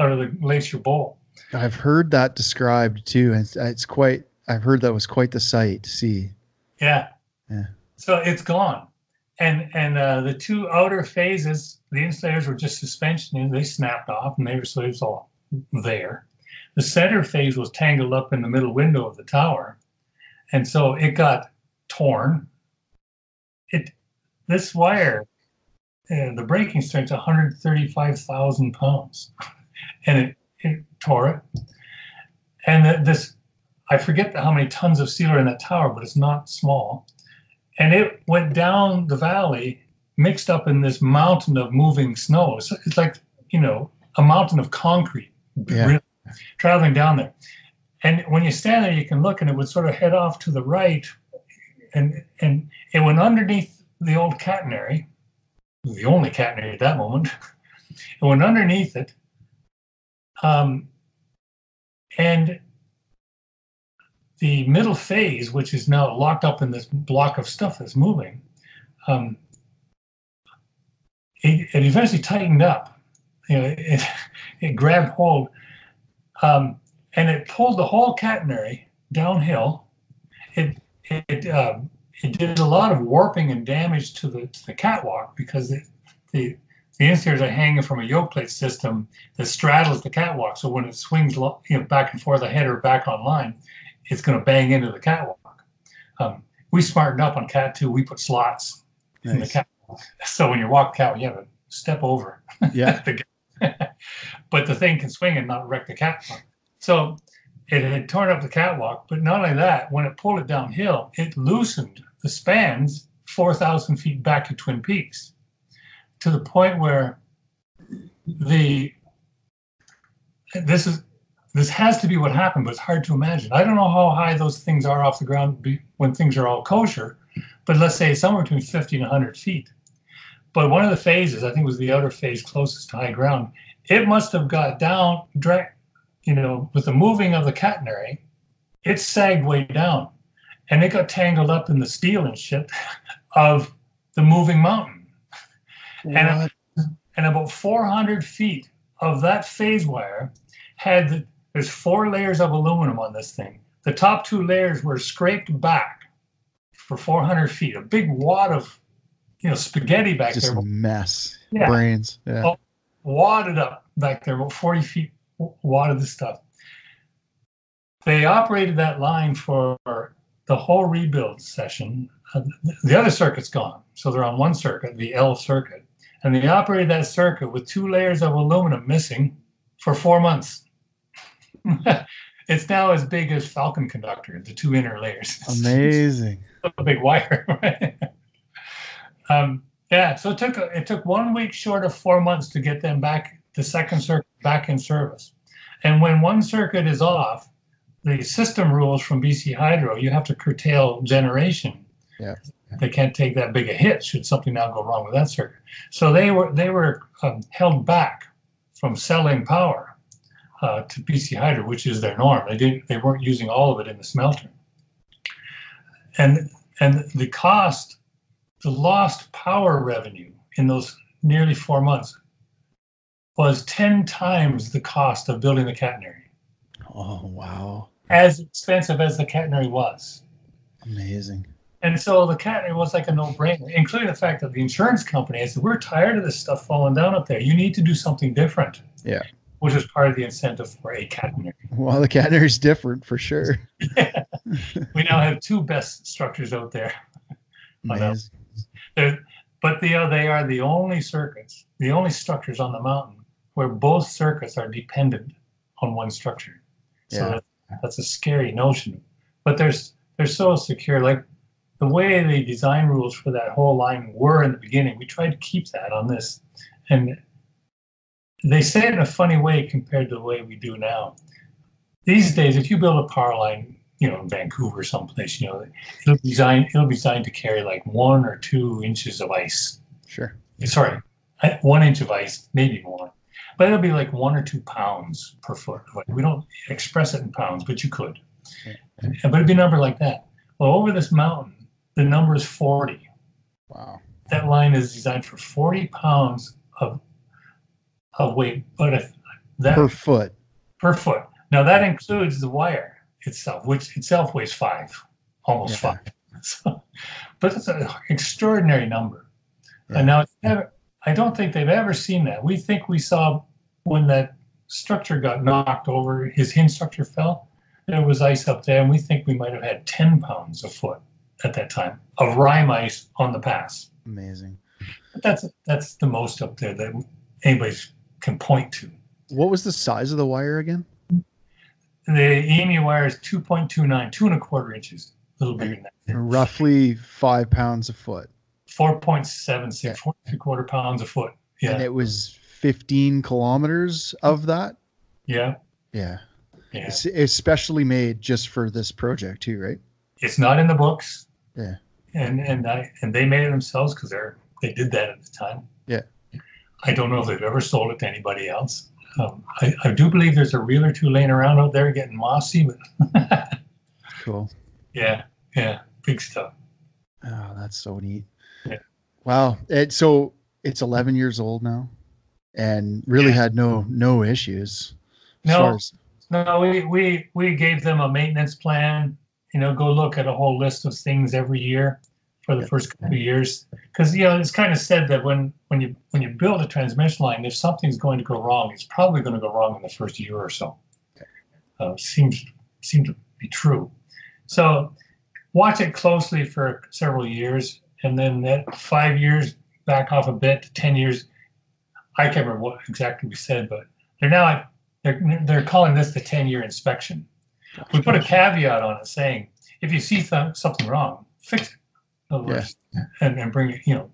out of the glacier bowl.
I've heard that described too, and it's, it's quite. I've heard that was quite the sight to see.
Yeah.
Yeah.
So it's gone, and and uh, the two outer phases, the insulators were just suspension, and they snapped off, and they were so it was all there. The center phase was tangled up in the middle window of the tower, and so it got torn. It this wire, uh, the breaking strength, 135,000 pounds, and it it tore it. And this, I forget how many tons of steel are in that tower, but it's not small. And it went down the valley, mixed up in this mountain of moving snow. So it's like you know a mountain of concrete,
Yeah.
really, traveling down there. And when you stand there, you can look, and it would sort of head off to the right, and and it went underneath the old catenary, the only catenary at that moment. It went underneath it, um, and the middle phase, which is now locked up in this block of stuff that's moving, um, it, it eventually tightened up. You know, it, [LAUGHS] it grabbed hold, um, and it pulled the whole catenary downhill. It it um, it did a lot of warping and damage to the to the catwalk because it, the the insulators are hanging from a yoke plate system that straddles the catwalk. So when it swings you know, back and forth ahead or back online, it's going to bang into the catwalk. Um, we smartened up on Cat 2. We put slots in the catwalk. [LAUGHS] So when you walk cat, you have to step over.
Yeah. [LAUGHS] [LAUGHS]
but the thing can swing and not wreck the catwalk. So it had torn up the catwalk. But not only that, when it pulled it downhill, it loosened the spans 4,000 feet back to Twin Peaks to the point where the this is this has to be what happened, but it's hard to imagine. I don't know how high those things are off the ground be, when things are all kosher, but let's say somewhere between 50 and 100 feet. But one of the phases, I think, was the outer phase closest to high ground. It must have got down, dra- you know, with the moving of the catenary, it sagged way down, and it got tangled up in the steel and shit [LAUGHS] of the moving mountain And- and about 400 feet of that phase wire had the, there's four layers of aluminum on this thing. The top two layers were scraped back for 400 feet, a big wad of you know spaghetti back
Just
there,
a mess.
Yeah.
Brains. Yeah.
Oh. wadded up back there, about 40 feet w- wad of this stuff. They operated that line for the whole rebuild session. Uh, The other circuit's gone, so they're on one circuit, the L circuit, and they operated that circuit with two layers of aluminum missing for four months. [LAUGHS] it's now as big as Falcon Conductor, the two inner layers. [LAUGHS]
Amazing. [LAUGHS]
a big wire. right? um, yeah, so it took it took one week short of four months to get them back the second circuit back in service. And when one circuit is off, the system rules from BC Hydro, you have to curtail generation.
Yeah.
They can't take that big a hit should something now go wrong with that circuit. So they were they were um, held back from selling power uh, to BC Hydro, which is their norm. They didn't they weren't using all of it in the smelter. And and the cost, the lost power revenue in those nearly four months was 10 times the cost of building the catenary,
Oh wow.
as expensive as the catenary was.
Amazing.
And so the catenary was like a no-brainer, including the fact that the insurance company said, "We're tired of this stuff falling down up there. You need to do something different."
Yeah.
Which was part of the incentive for a catenary.
Well, the catenary is different for sure. [LAUGHS]
We now have two best structures out there. [LAUGHS] But they are, they are the only circuits, the only structures on the mountain where both circuits are dependent on one structure. So
Yeah.
that, that's a scary notion. But there's they're so secure. Like the way the design rules for that whole line were in the beginning, we tried to keep that on this. And they say it in a funny way compared to the way we do now. These days, if you build a power line, you know, in Vancouver someplace, you know, it'll be designed it'll be designed to carry like one or two inches of ice.
Sure.
Sorry, one inch of ice, maybe more. But it'll be like one or two pounds per foot. We don't express it in pounds, but you could.
Yeah.
But it'd be a number like that. Well, over this mountain, the number is 40.
Wow.
That line is designed for 40 pounds of of weight, but if that
per foot.
per foot. Now that includes the wire itself, which itself weighs five, almost
Yeah.
five. So, [LAUGHS] but it's an extraordinary number.
Yeah.
And now it's never, I don't think they've ever seen that. We think we saw when that structure got knocked over, his hinge structure fell. There was ice up there, and we think we might have had 10 pounds a foot at that time of rime ice on the pass.
Amazing.
But that's that's the most up there that anybody can point to.
What was the size of the wire again?
The EMU wire is 2.29, two and a quarter inches, a little bigger than that.
Roughly five pounds a foot.
4.76,
Yeah.
four and a quarter pounds a foot. Yeah.
And it was 15 kilometers of that.
Yeah.
Yeah.
Yeah.
It's especially made just for this project too, right?
It's not in the books.
Yeah.
And and I and they made it themselves because they're they did that at the time.
Yeah.
I don't know if they've ever sold it to anybody else. Um, I, I do believe there's a reel or two laying around out there getting mossy, but [LAUGHS]
Cool.
yeah, yeah, big stuff.
Oh, that's so neat.
Yeah.
Wow. It, so it's 11 years old now and really
Yeah.
had no no issues.
No.
far as-
No, we, we, we gave them a maintenance plan, you know, go look at a whole list of things every year for the first couple of years. Cause you know, it's kind of said that when, when you, when you build a transmission line, if something's going to go wrong, it's probably going to go wrong in the first year or so. Uh, seems, seems to be true. So watch it closely for several years and then that five years back off a bit to 10 years. I can't remember what exactly we said, but they're now they're, they're calling this the 10 year inspection. We put a caveat on it saying if you see th- something wrong, fix it. Words, and, and bring it, you know,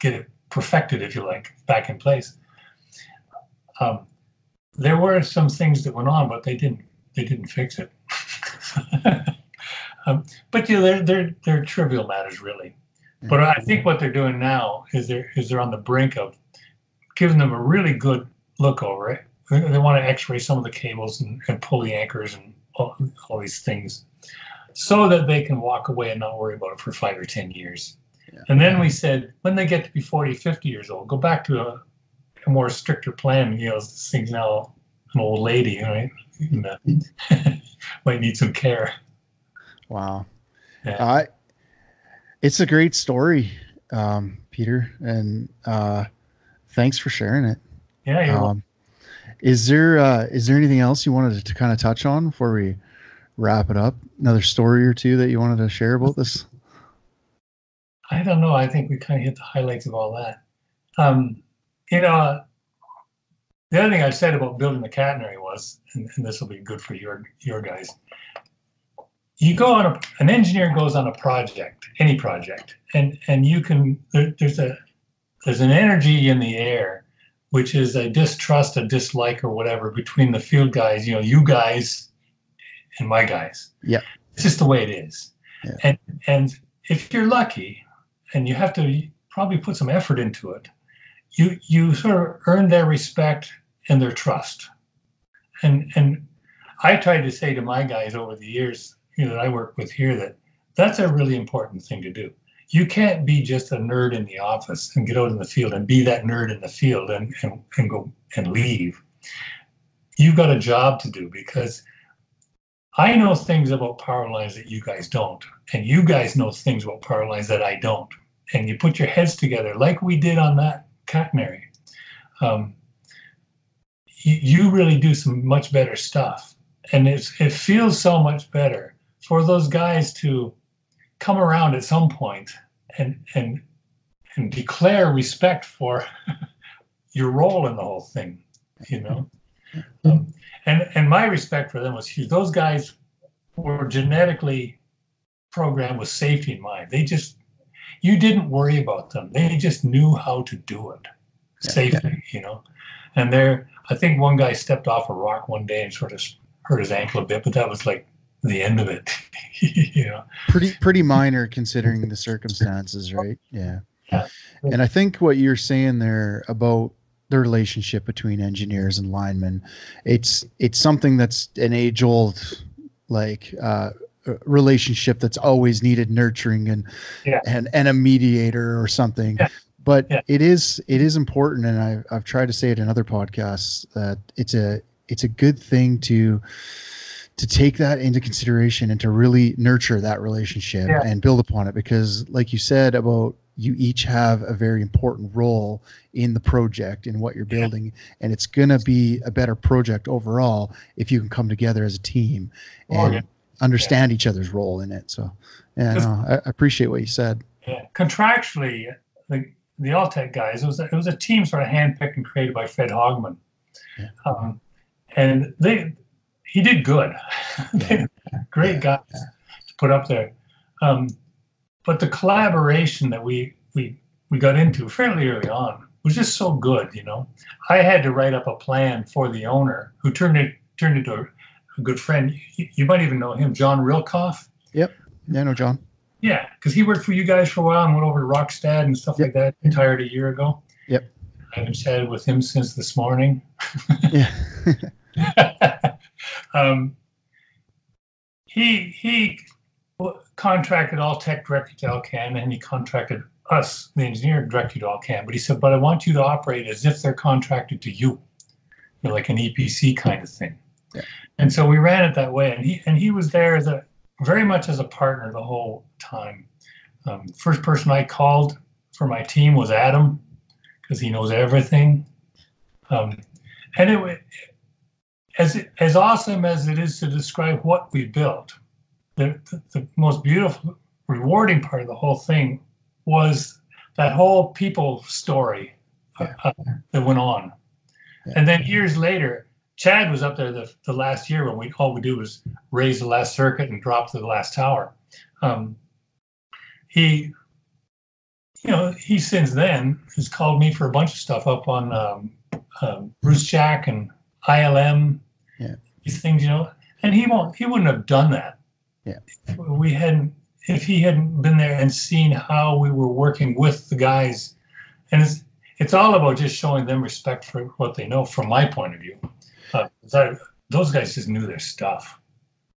get it perfected, if you like, back in place. Um, there were some things that went on, but they didn't they didn't fix it. [LAUGHS] um, but you know, they're, they're they're trivial matters really. But I think what they're doing now is they're is they're on the brink of giving them a really good look over it. They, they want to X-ray some of the cables and, and pull the anchors and all, all these things, so that they can walk away and not worry about it for five or ten years.
Yeah.
And then we said when they get to be 40, 50 years old, go back to a, a more stricter plan. You know, this thing's now an old lady, right? Uh, [LAUGHS] might need some care.
Wow.
Yeah.
I it's a great story, um, Peter, and uh, thanks for sharing it.
Yeah.
Um, is there uh, is there anything else you wanted to kind of touch on before we wrap it up? Another story or two that you wanted to share about this?
I don't know. I think we kind of hit the highlights of all that. Um, you know, the other thing I said about building the catenary was, and, and this will be good for your your guys. You go on a, an engineer goes on a project, any project, and and you can there, there's a there's an energy in the air, which is a distrust, a dislike, or whatever between the field guys. You know, you guys and my guys.
Yeah.
it's just the way it is.
Yeah.
And and if you're lucky, and you have to probably put some effort into it, you you sort of earn their respect and their trust. And and I tried to say to my guys over the years, you know, that I work with here that that's a really important thing to do. You can't be just a nerd in the office and get out in the field and be that nerd in the field and and, and go and leave. You've got a job to do because I know things about power lines that you guys don't, and you guys know things about power lines that I don't. And you put your heads together, like we did on that catenary. Um, you, you really do some much better stuff, and it's, it feels so much better for those guys to come around at some point and and and declare respect for [LAUGHS] your role in the whole thing. You know. Um, and and my respect for them was huge. Those guys were genetically programmed with safety in mind. They just you didn't worry about them. They just knew how to do it
Yeah.
safely, you know. And there, I think one guy stepped off a rock one day and sort of hurt his ankle a bit, but that was like the end of it, [LAUGHS] you know.
Pretty pretty minor considering the circumstances, right? Yeah.
Yeah.
And I think what you're saying there about the relationship between engineers and linemen, it's it's something that's an age old like uh relationship that's always needed nurturing and
Yeah.
and and a mediator or something
Yeah.
but
Yeah.
it is it is important, and I've I've tried to say it in other podcasts that it's a it's a good thing to to take that into consideration and to really nurture that relationship and build upon it because like you said about you each have a very important role in the project in what you're
Yeah.
building and it's going to be a better project overall if you can come together as a team and
Morgan.
understand each other's role in it so yeah no, I, appreciate what you said
Yeah. Contractually, the the Allteck guys, it was a, it was a team sort of handpicked and created by Fred Hogman,
Yeah.
um, and they he did good. [LAUGHS] Great guys to put up there, um, but the collaboration that we we we got into fairly early on was just so good. You know, I had to write up a plan for the owner, who turned it turned into a, a good friend. You, you might even know him, John Rilkoff.
Yep, yeah no john
Yeah, because he worked for you guys for a while and went over to Rokstad and stuff like that. Retired a year ago.
Yep.
I haven't chatted with him since this morning. [LAUGHS]
yeah [LAUGHS]
um, he he contracted Allteck directly to Alcan, and he contracted us, the engineer, directly to Alcan. But he said, "But I want you to operate as if they're contracted to you, you know, like an EPC kind of thing."
Yeah.
And so we ran it that way, and he and he was there as a very much as a partner the whole time. Um, first person I called for my team was Adam, because he knows everything. Um, and it, as as awesome as it is to describe what we built, the, the, the most beautiful, rewarding part of the whole thing was that whole people story uh, uh, that went on.
Yeah.
And then years later, Chad was up there the, the last year when we all we do was raise the last circuit and drop to the last tower. Um, he, you know, he since then has called me for a bunch of stuff up on um, um, Brucejack and ILM.
Yeah.
These things, you know, and he won't. He wouldn't have done that.
Yeah.
If we hadn't. If he hadn't been there and seen how we were working with the guys, and it's it's all about just showing them respect for what they know. From my point of view, uh, those guys just knew their stuff.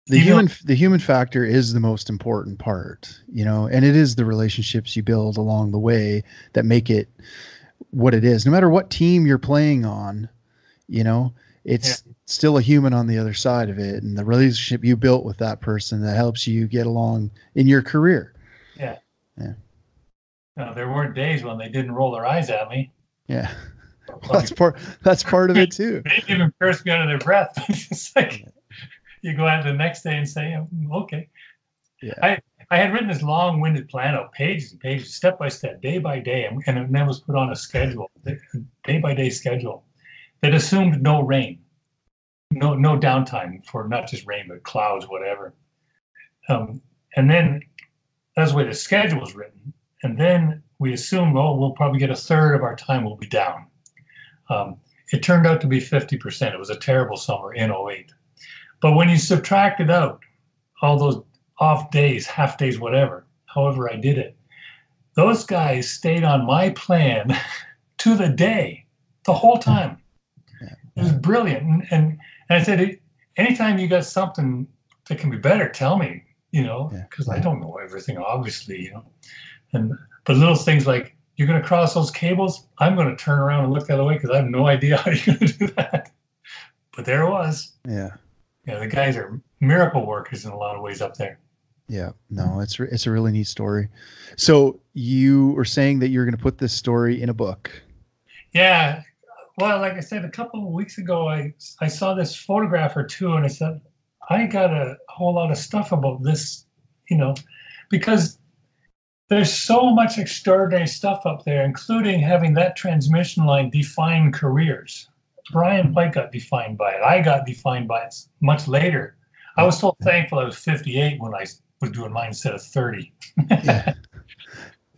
the
Even-
human the human factor is the most important part you know and it is the relationships you build along the way that make it what it is no matter what team you're playing on you know it's still a human on the other side of it and the relationship you built with that person that helps you get along in your career Yeah. Yeah.
Now, there weren't days when they didn't roll their eyes at me.
yeah [LAUGHS] that's part that's part of it too [LAUGHS]
They didn't even curse me under their breath. [LAUGHS] it's like you go out the next day and say, "Mm, okay.
Yeah.
I, I had written this long-winded plan out, pages and pages, step by step, day by day, and, and then was put on a schedule, day by day schedule, that assumed no rain, no no downtime for not just rain but clouds, whatever. Um, and then that's the way the schedule was written. And then we assume, oh, we'll probably get a third of our time will be down. Um, it turned out to be 50%. It was a terrible summer in 08. But when you subtracted out all those off days, half days, whatever, however I did it, those guys stayed on my plan [LAUGHS] to the day, the whole time. It was brilliant. And, and, and I said, anytime you got something that can be better, tell me, you know,
Yeah.
because I don't know everything, obviously, you know. And but little things like you're going to cross those cables, I'm going to turn around and look the other way because I have no idea [LAUGHS] how you're going to do that. But there it was.
yeah
Yeah, the guys are miracle workers in a lot of ways up there.
Yeah, no, it's re- it's a really neat story. So you were saying that you're going to put this story in a book.
Yeah. Well, like I said, a couple of weeks ago, I I saw this photograph or two, and I said, I got a whole lot of stuff about this, you know, because there's so much extraordinary stuff up there, including having that transmission line define careers. Brian White got defined by it. I got defined by it much later. I was so thankful I was 58 when I was doing mine instead of 30.
Yeah.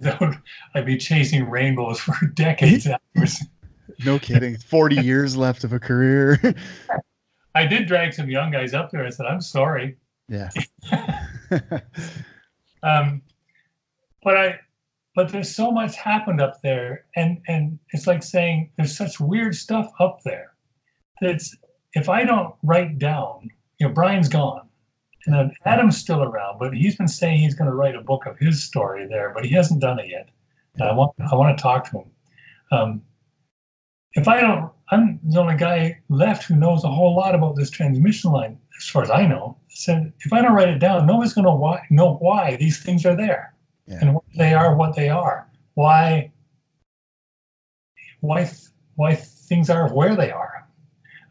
[LAUGHS]
I'd be chasing rainbows for decades afterwards.
No kidding. 40 years left of a career. [LAUGHS]
I did drag some young guys up there. I said, I'm sorry.
yeah. [LAUGHS]
Um, but I, but there's so much happened up there, and and it's like saying there's such weird stuff up there. That's if I don't write down, you know, Brian's gone, and then Adam's still around, but he's been saying he's going to write a book of his story there, but he hasn't done it yet. And I want I want to talk to him. Um, if I don't, I'm the only guy left who knows a whole lot about this transmission line, as far as I know. I said, if I don't write it down, nobody's going to know why these things are there
Yeah.
and what they are, what they are, why, why, why things are where they are.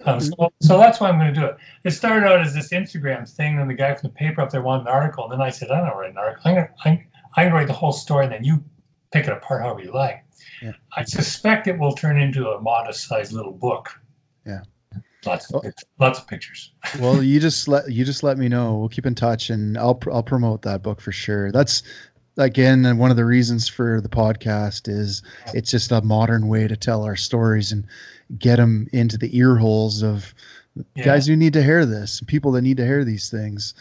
Um, so, so that's why I'm going to do it. It started out as this Instagram thing, and the guy from the paper up there wanted an article. And then I said, I don't write an article. I'm going to, I'm, I'm going to write the whole story, and then you pick it apart however you like.
Yeah.
I suspect it will turn into a modest sized little book.
Yeah.
Lots of, pic- lots of pictures. [LAUGHS]
well you just let you just let me know we'll keep in touch and i'll i'll promote that book for sure that's again and one of the reasons for the podcast is it's just a modern way to tell our stories and get them into the ear holes of
Yeah.
guys who need to hear this people that need to hear these things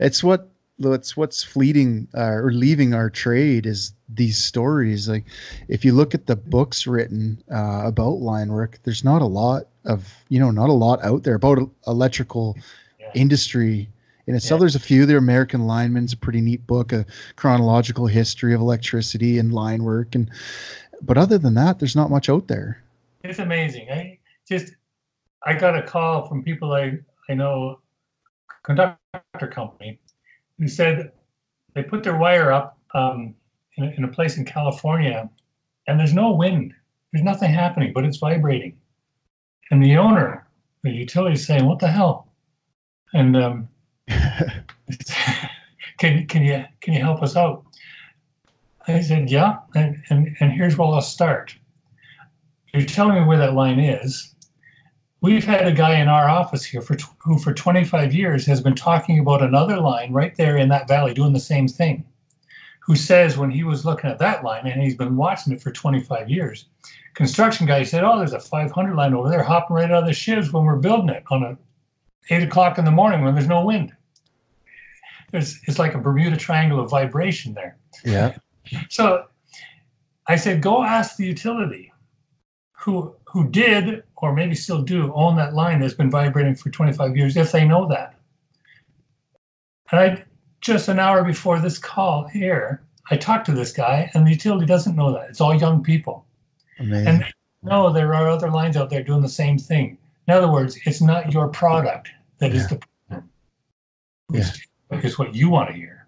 it's what it's what's fleeting uh, or leaving our trade is these stories like if you look at the books written uh, about line work there's not a lot of you know not a lot out there about electrical
Yeah.
industry in itself
Yeah.
there's a few the american lineman's a pretty neat book a chronological history of electricity and line work and but other than that there's not much out there
It's amazing. I just I got a call from people I I know, conductor company, who said they put their wire up um, in, a, in a place in California, and there's no wind. There's nothing happening, but it's vibrating. And the owner, the utility, is saying, "What the hell?" And um, [LAUGHS] can can you can you help us out? I said, "Yeah," and and, and here's where I'll start you're telling me where that line is. We've had a guy in our office here for who for 25 years has been talking about another line right there in that valley doing the same thing. Who says when he was looking at that line and he's been watching it for 25 years, construction guy said, "Oh, there's a 500 line over there hopping right out of the shivs when we're building it on a eight o'clock in the morning when there's no wind." There's, it's like a Bermuda Triangle of vibration there.
yeah
So I said, go ask the utility who who did or maybe still do own that line that's been vibrating for 25 years if they know that. And I just an hour before this call here, I talked to this guy and the utility doesn't know that. It's all young people.
amazing
And no, there are other lines out there doing the same thing. In other words, it's not your product that is
Yeah.
the problem.
Yeah.
It's, it's what you want to hear.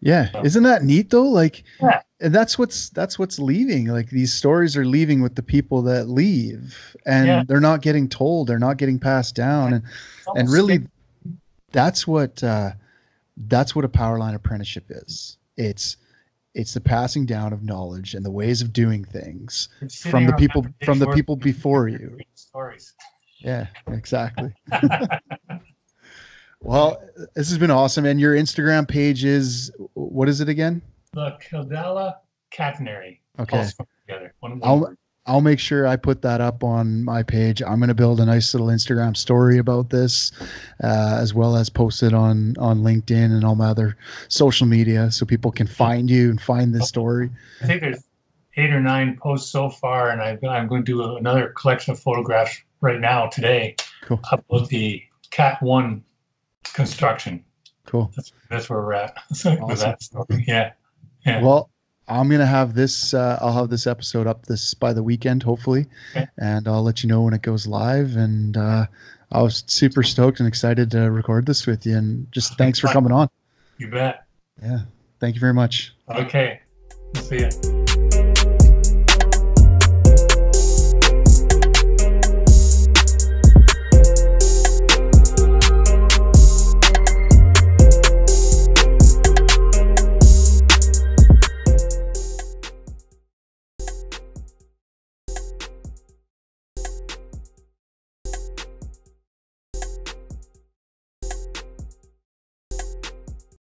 Yeah, isn't that neat though? Like,
Yeah.
and that's what's that's what's leaving. Like these stories are leaving with the people that leave, and
Yeah.
they're not getting told. They're not getting passed down, and and really, that's what uh, that's what a power line apprenticeship is. It's it's the passing down of knowledge and the ways of doing things from the people from the people before you.
Stories.
Yeah, exactly. [LAUGHS] Well, this has been awesome. And your Instagram page is what is it again?
the Kildala catenary.
Okay.
all together. One, one
I'll-
word.
I'll make sure I put that up on my page. I'm going to build a nice little Instagram story about this, uh, as well as post it on on LinkedIn and all my other social media, so people can find you and find this story.
I think there's eight or nine posts so far, and I've, I'm going to do another collection of photographs right now today
Cool.
about the Cat One construction.
Cool.
That's that's where we're at [LAUGHS] story. Yeah. Yeah.
Well, I'm gonna have this. Uh, I'll have this episode up this by the weekend, hopefully,
Okay.
and I'll let you know when it goes live. And uh, I was super stoked and excited to record this with you. And just [LAUGHS] thanks for coming on.
You bet.
Yeah, thank you very much.
Okay. See ya.